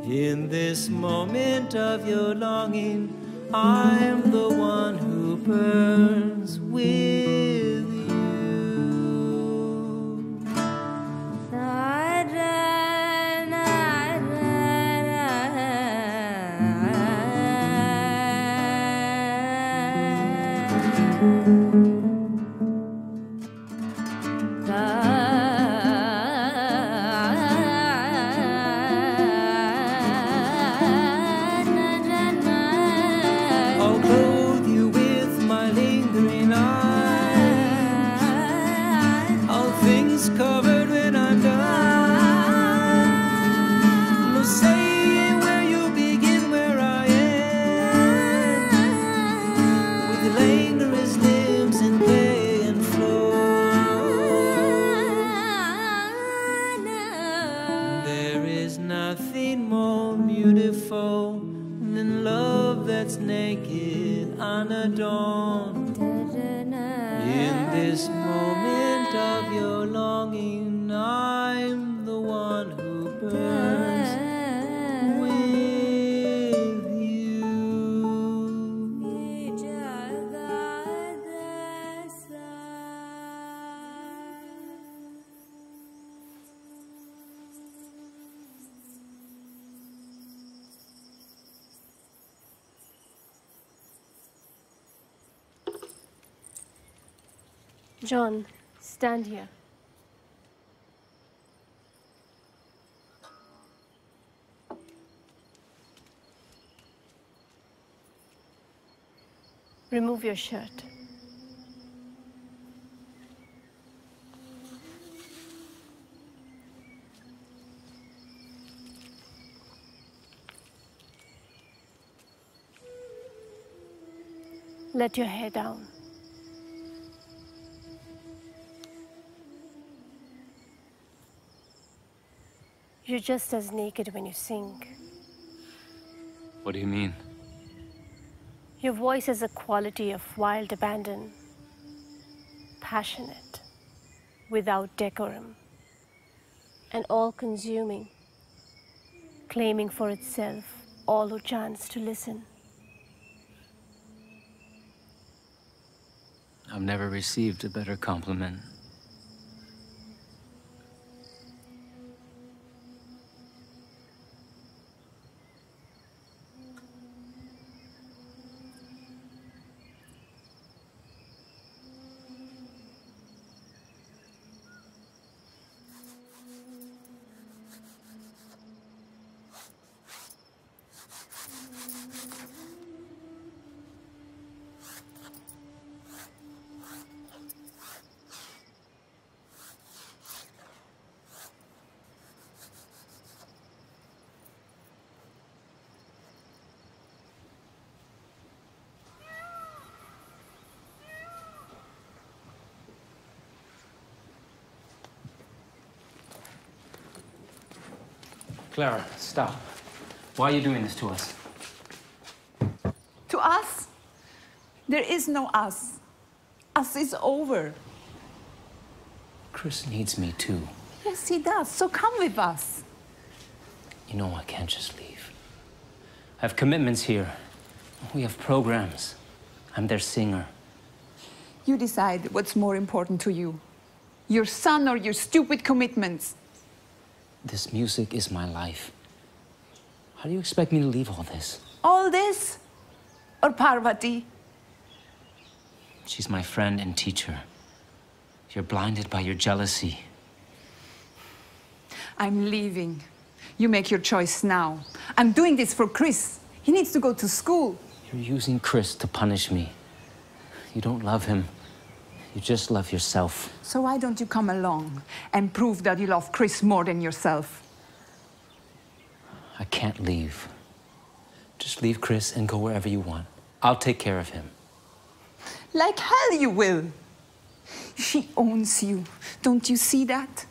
In this moment of your longing, I'm the one who burns with John, stand here. Remove your shirt. Let your hair down. You're just as naked when you sing. What do you mean? Your voice has a quality of wild abandon, passionate, without decorum, and all consuming, claiming for itself all who chance to listen. I've never received a better compliment. Clara, stop. Why are you doing this to us? To us, there is no us. Us is over. Chris needs me too. Yes, he does. So come with us. You know I can't just leave. I have commitments here. We have programs. I'm their singer. You decide what's more important to you your son or your stupid commitments. This music is my life. How do you expect me to leave all this? All this? Or Parvati? She's my friend and teacher. You're blinded by your jealousy. I'm leaving. You make your choice now. I'm doing this for Chris. He needs to go to school. You're using Chris to punish me. You don't love him. You just love yourself. So why don't you come along and prove that you love Chris more than yourself? I can't leave. Just leave Chris and go wherever you want. I'll take care of him. Like hell you will. She owns you. Don't you see that?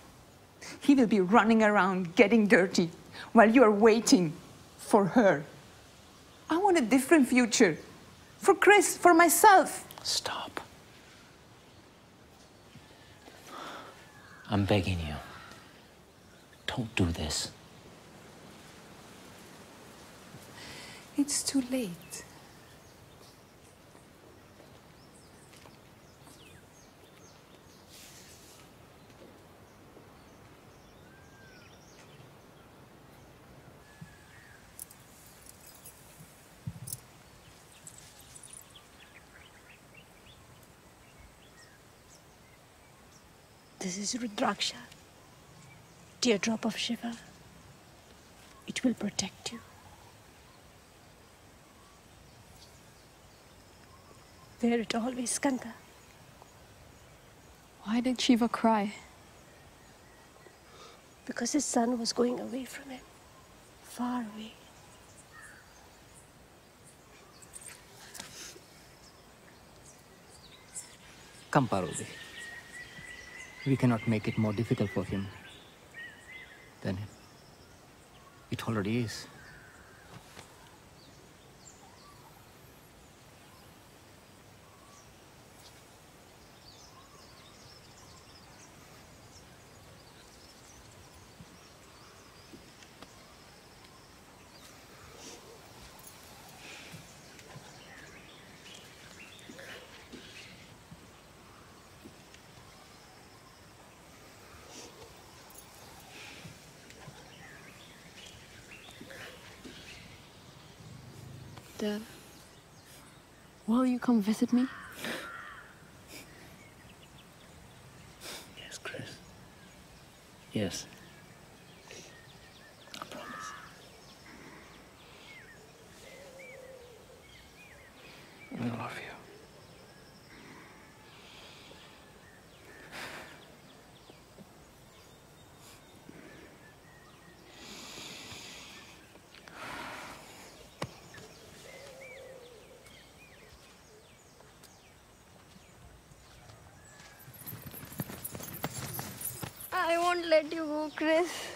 He will be running around getting dirty while you are waiting for her. I want a different future. For Chris, for myself. Stop. I'm begging you. Don't do this. It's too late. This is Rudraksha, teardrop of Shiva. It will protect you. Wear it always, Kanga. Why did Shiva cry? Because his son was going away from him, far away. Come, Parvati. We cannot make it more difficult for him than it already is. Dad, will you come visit me? I won't let you go, Chris.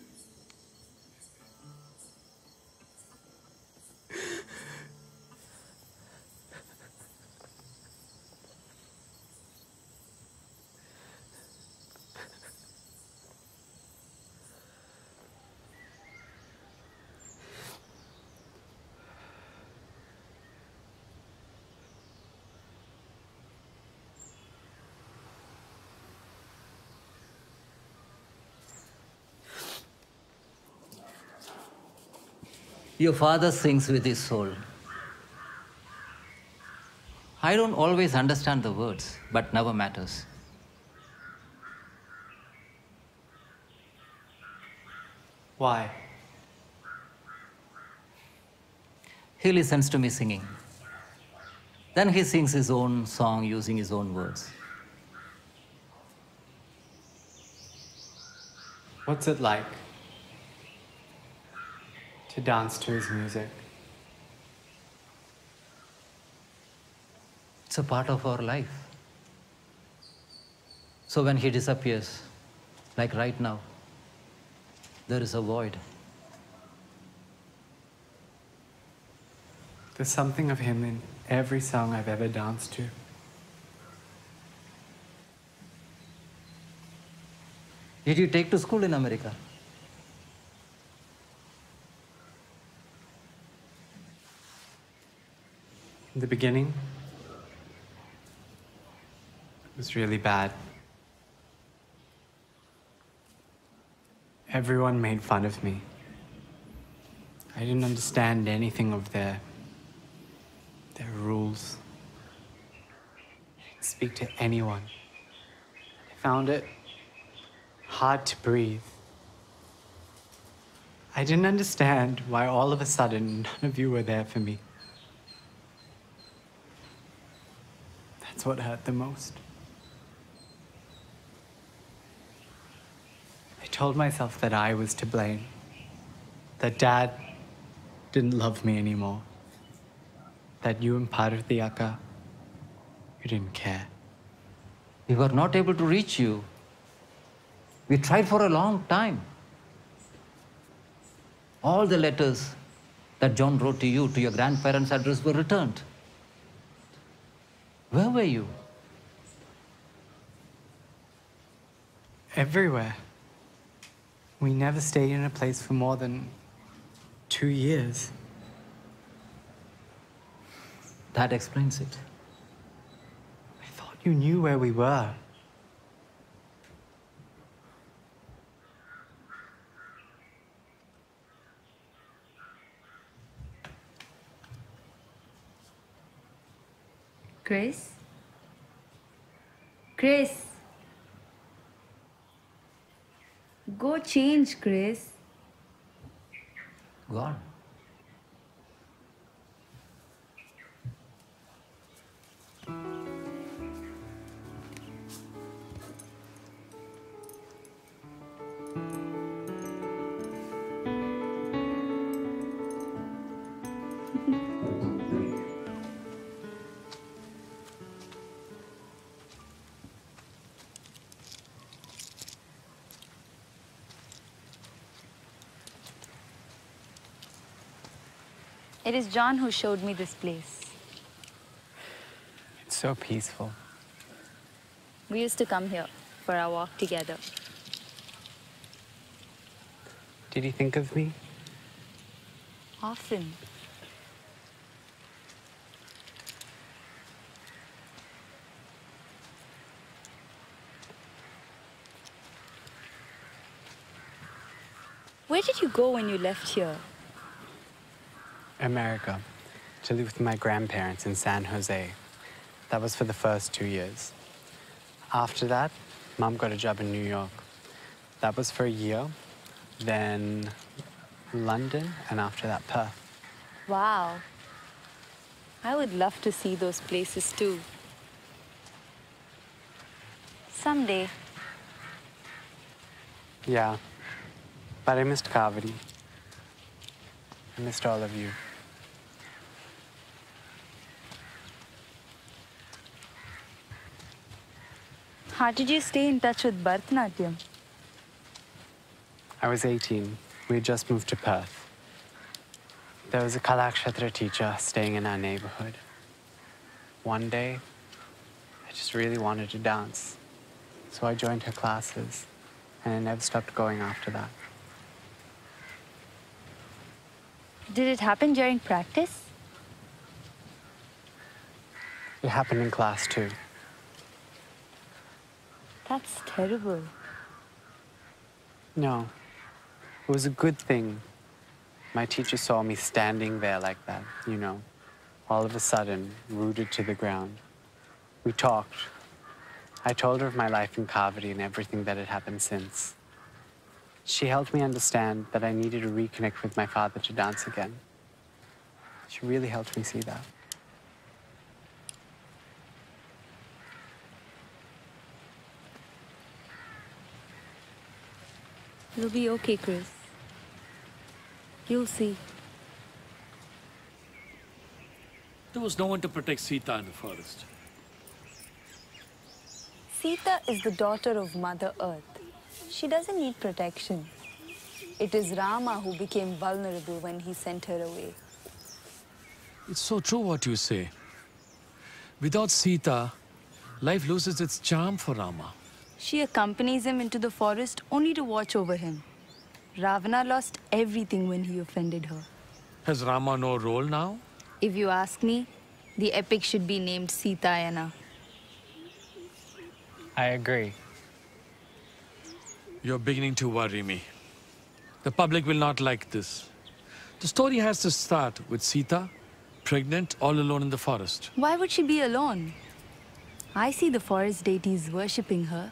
Your father sings with his soul. I don't always understand the words, but never matters. Why? He listens to me singing. Then he sings his own song using his own words. What's it like to dance to his music? It's a part of our life. So when he disappears, like right now, there is a void. There's something of him in every song I've ever danced to. Did you take to school in America? In the beginning, it was really bad. Everyone made fun of me. I didn't understand anything of their their rules. I didn't speak to anyone. I found it hard to breathe. I didn't understand why all of a sudden none of you were there for me. What hurt the most. I told myself that I was to blame, that Dad didn't love me anymore, that you and Parvatiyaka, you didn't care. We were not able to reach you. We tried for a long time. All the letters that John wrote to you, to your grandparents' address, were returned. Where were you? Everywhere. We never stayed in a place for more than two years. That explains it. I thought you knew where we were. Chris? Chris? Go change, Chris. Gone. It is John who showed me this place. It's so peaceful. We used to come here for our walk together. Did he think of me? Often. Where did you go when you left here? America, to live with my grandparents in San Jose. That was for the first two years. After that, mom got a job in New York. That was for a year. Then London, and after that, Perth. Wow. I would love to see those places too. Someday. Yeah, but I missed Kavadi. I missed all of you. How did you stay in touch with Bharatanatyam? I was 18. We had just moved to Perth. There was a Kalakshetra teacher staying in our neighborhood. One day, I just really wanted to dance. So I joined her classes, and I never stopped going after that. Did it happen during practice? It happened in class too. That's terrible. No, it was a good thing. My teacher saw me standing there like that, you know, all of a sudden, rooted to the ground. We talked. I told her of my life in Kaveri and everything that had happened since. She helped me understand that I needed to reconnect with my father to dance again. She really helped me see that. It'll be okay, Chris. You'll see. There was no one to protect Sita in the forest. Sita is the daughter of Mother Earth. She doesn't need protection. It is Rama who became vulnerable when he sent her away. It's so true what you say. Without Sita, life loses its charm for Rama. She accompanies him into the forest only to watch over him. Ravana lost everything when he offended her. Has Rama no role now? If you ask me, the epic should be named Sitayana. I agree. You're beginning to worry me. The public will not like this. The story has to start with Sita, pregnant, all alone in the forest. Why would she be alone? I see the forest deities worshipping her.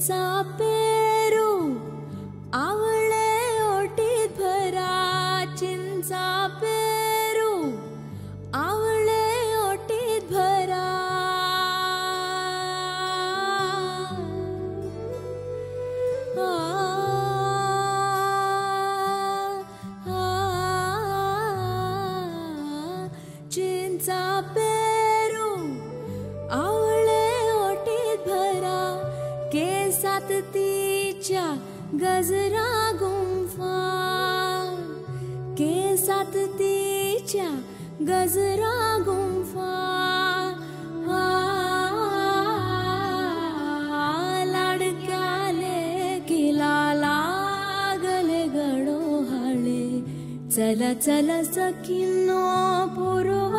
पुरवाडो Hale लाडक्याले किला चिंचा Peru आवळे गजरा गुंफा केसात तिच्या गजरा गुंफा लाडक्याले किला लागले हळे चल चल सखीनो पुरवाडो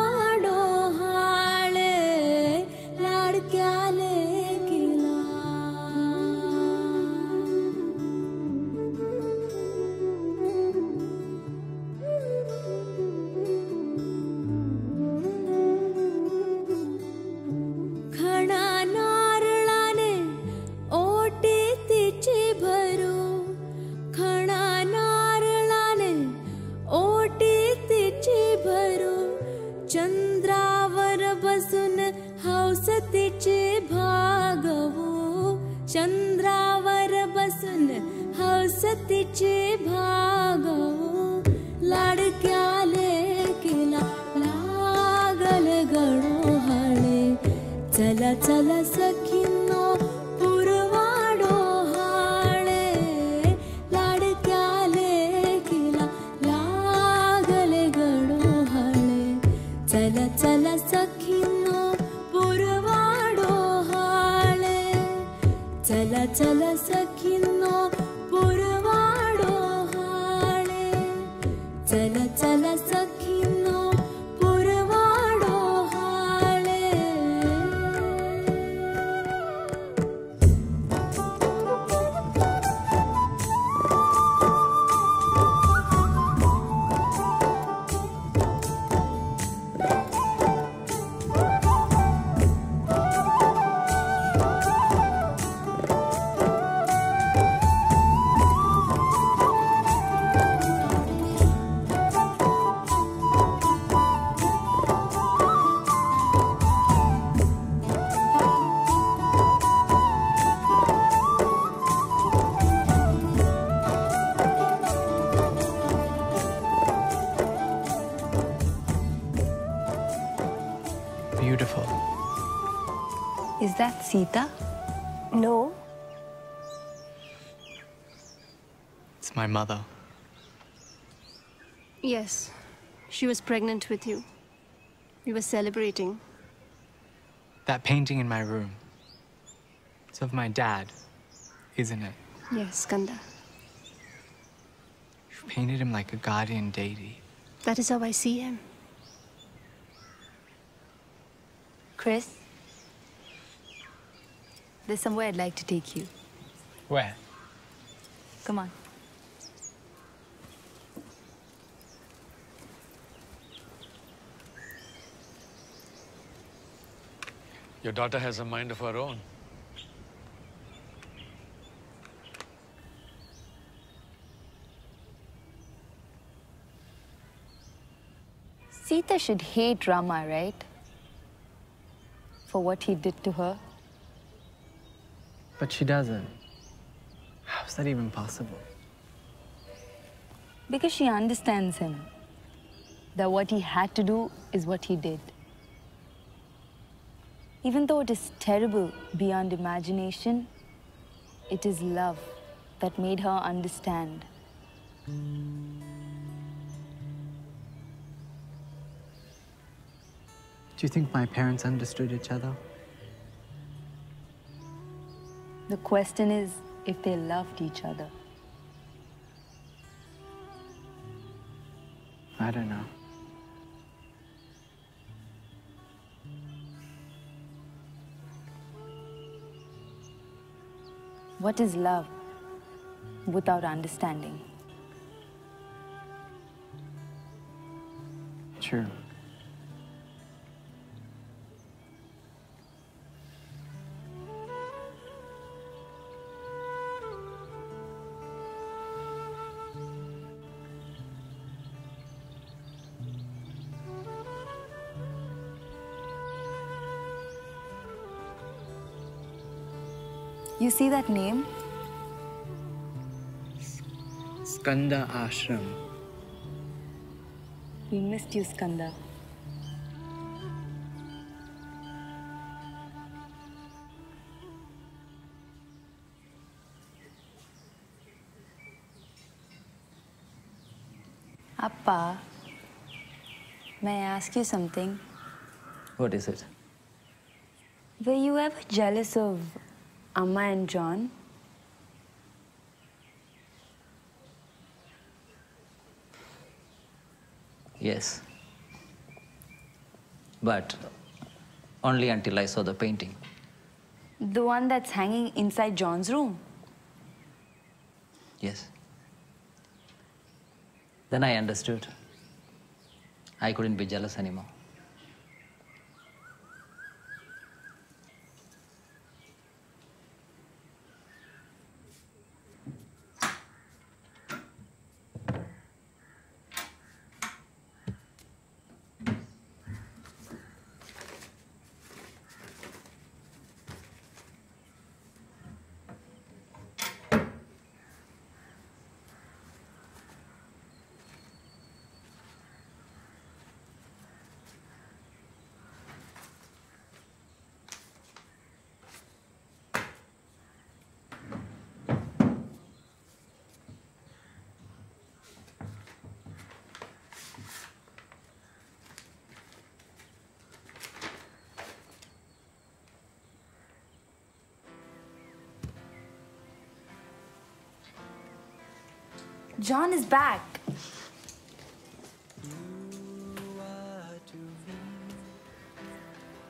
Sita? No. It's my mother. Yes. She was pregnant with you. We were celebrating. That painting in my room. It's of my dad, isn't it? Yes, Skanda. You painted him like a guardian deity. That is how I see him. Chris? There's somewhere I'd like to take you. Where? Come on. Your daughter has a mind of her own. Sita should hate Rama, right? For what he did to her. But she doesn't. How's that even possible? Because she understands him. That what he had to do is what he did. Even though it is terrible beyond imagination, it is love that made her understand. Do you think my parents understood each other? The question is if they loved each other. I don't know. What is love without understanding? True. See that name? Skanda Ashram. We missed you, Skanda. Appa, may I ask you something? What is it? Were you ever jealous of Amma and John? Yes. But only until I saw the painting. The one that's hanging inside John's room? Yes. Then I understood. I couldn't be jealous anymore. John is back.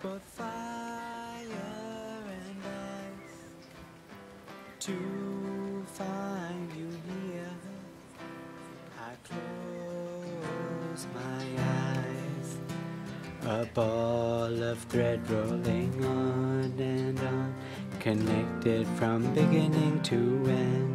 Both fire and ice to find you here. I close my eyes. A ball of thread rolling on and on, connected from beginning to end.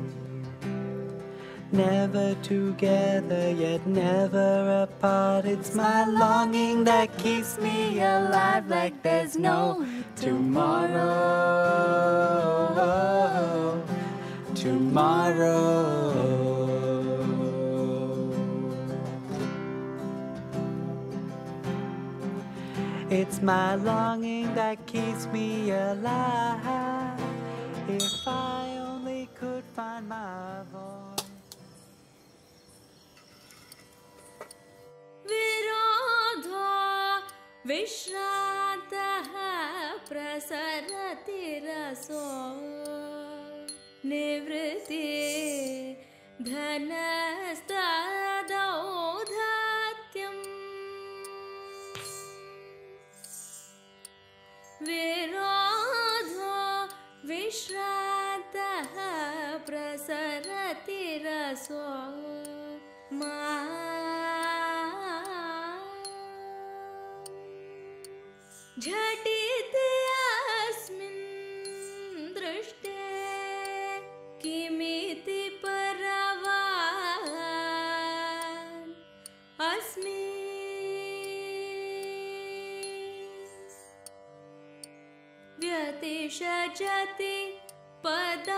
Never together, yet never apart. It's my longing that keeps me alive like there's no tomorrow. Tomorrow. It's my longing that keeps me alive. If I 是啊 जाते पद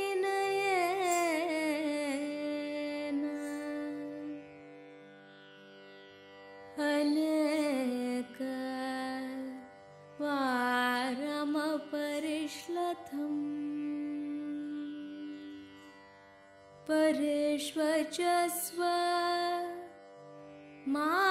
श्व स्व। मा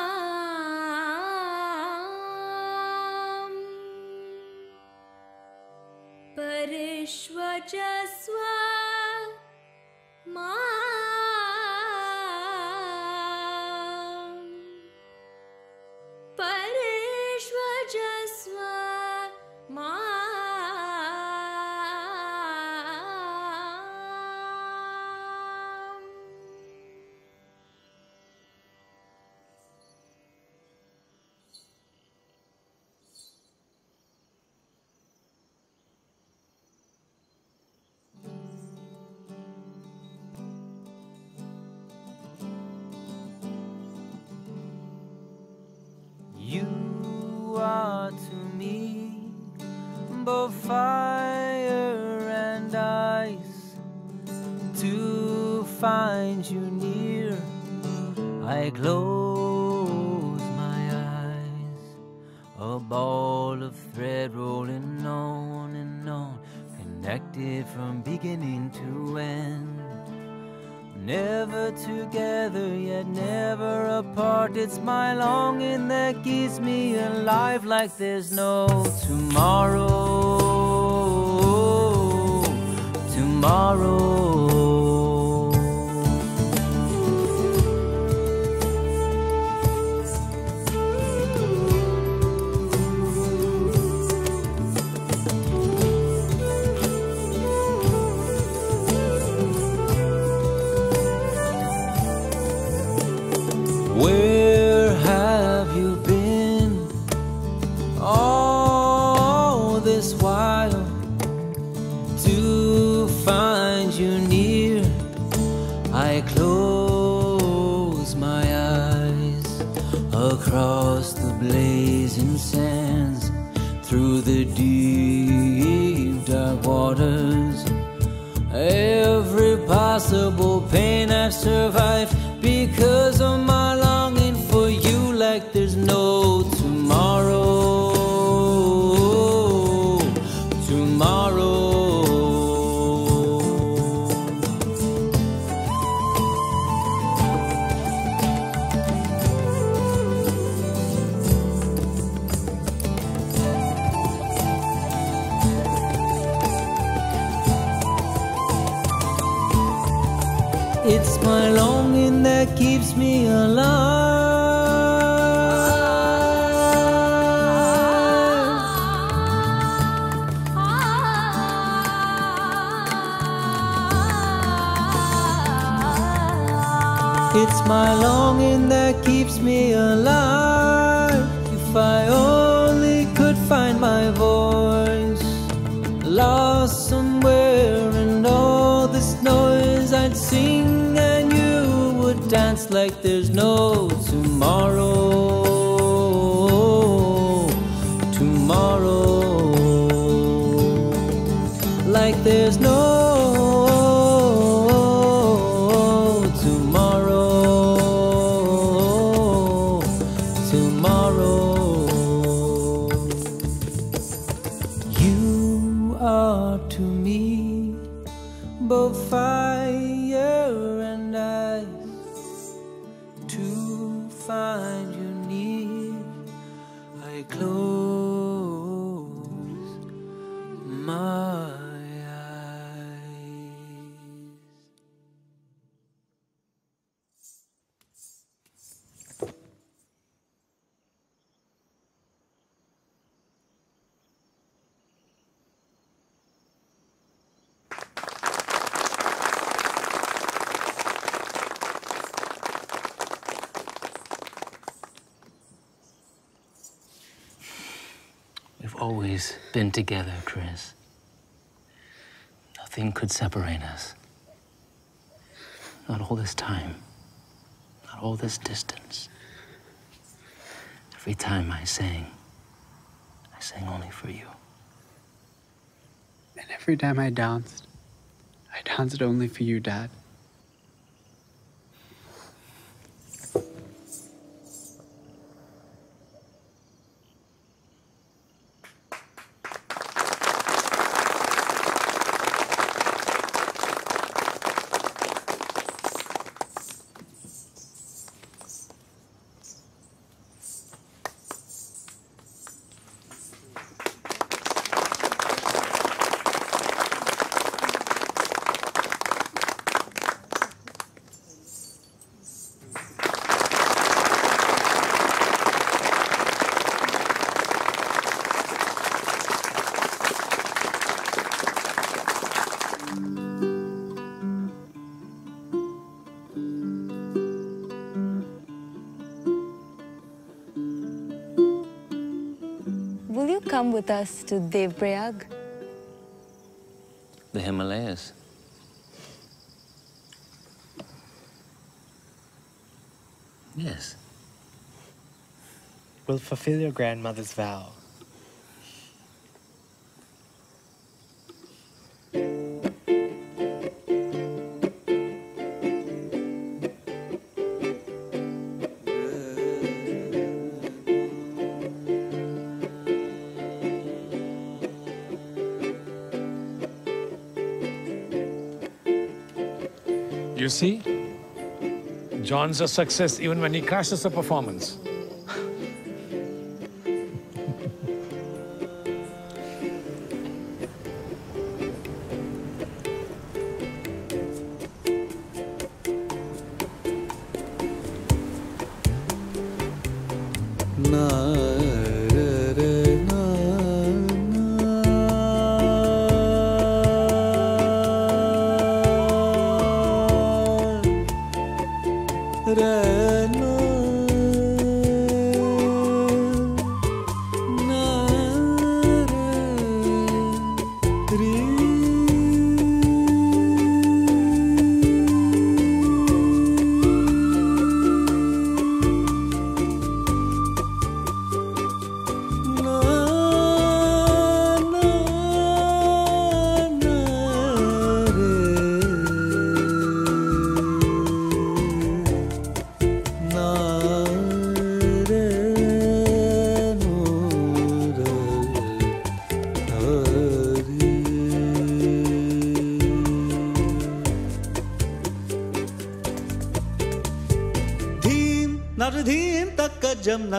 there's no tomorrow. Tomorrow, together, Chris. Nothing could separate us. Not all this time. Not all this distance. Every time I sang, I sang only for you. And every time I danced, I danced only for you, Dad. Us to Devprayag? The Himalayas. Yes. We'll fulfill your grandmother's vow. John's a success even when he crashes a performance. धीं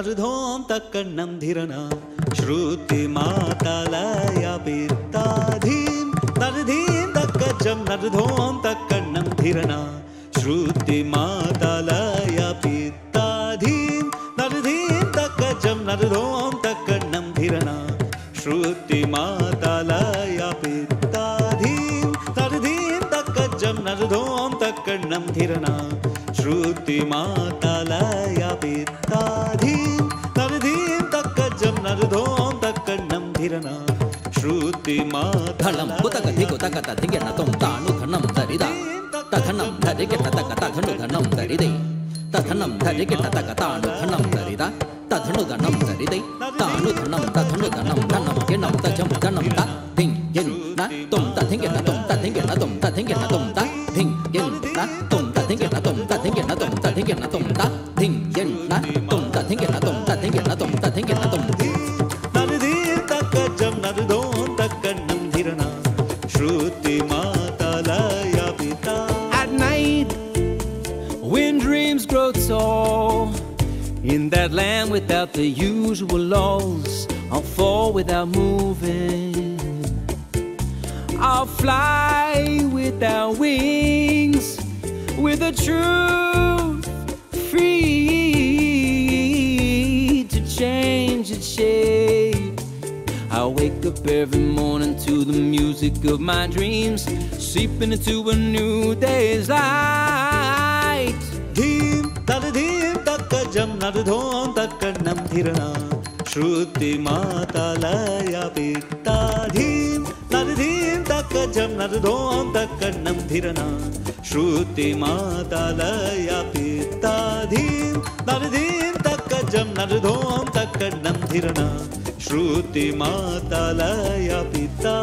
अर्धोऽन्तःकण्णं तक जम तर्धीं तक अर्धोऽन्तःकण्णं धीरना पिताधी नरधीं तक्कजं नरधों तक नन्दिरणा श्रुतिमातलया पिता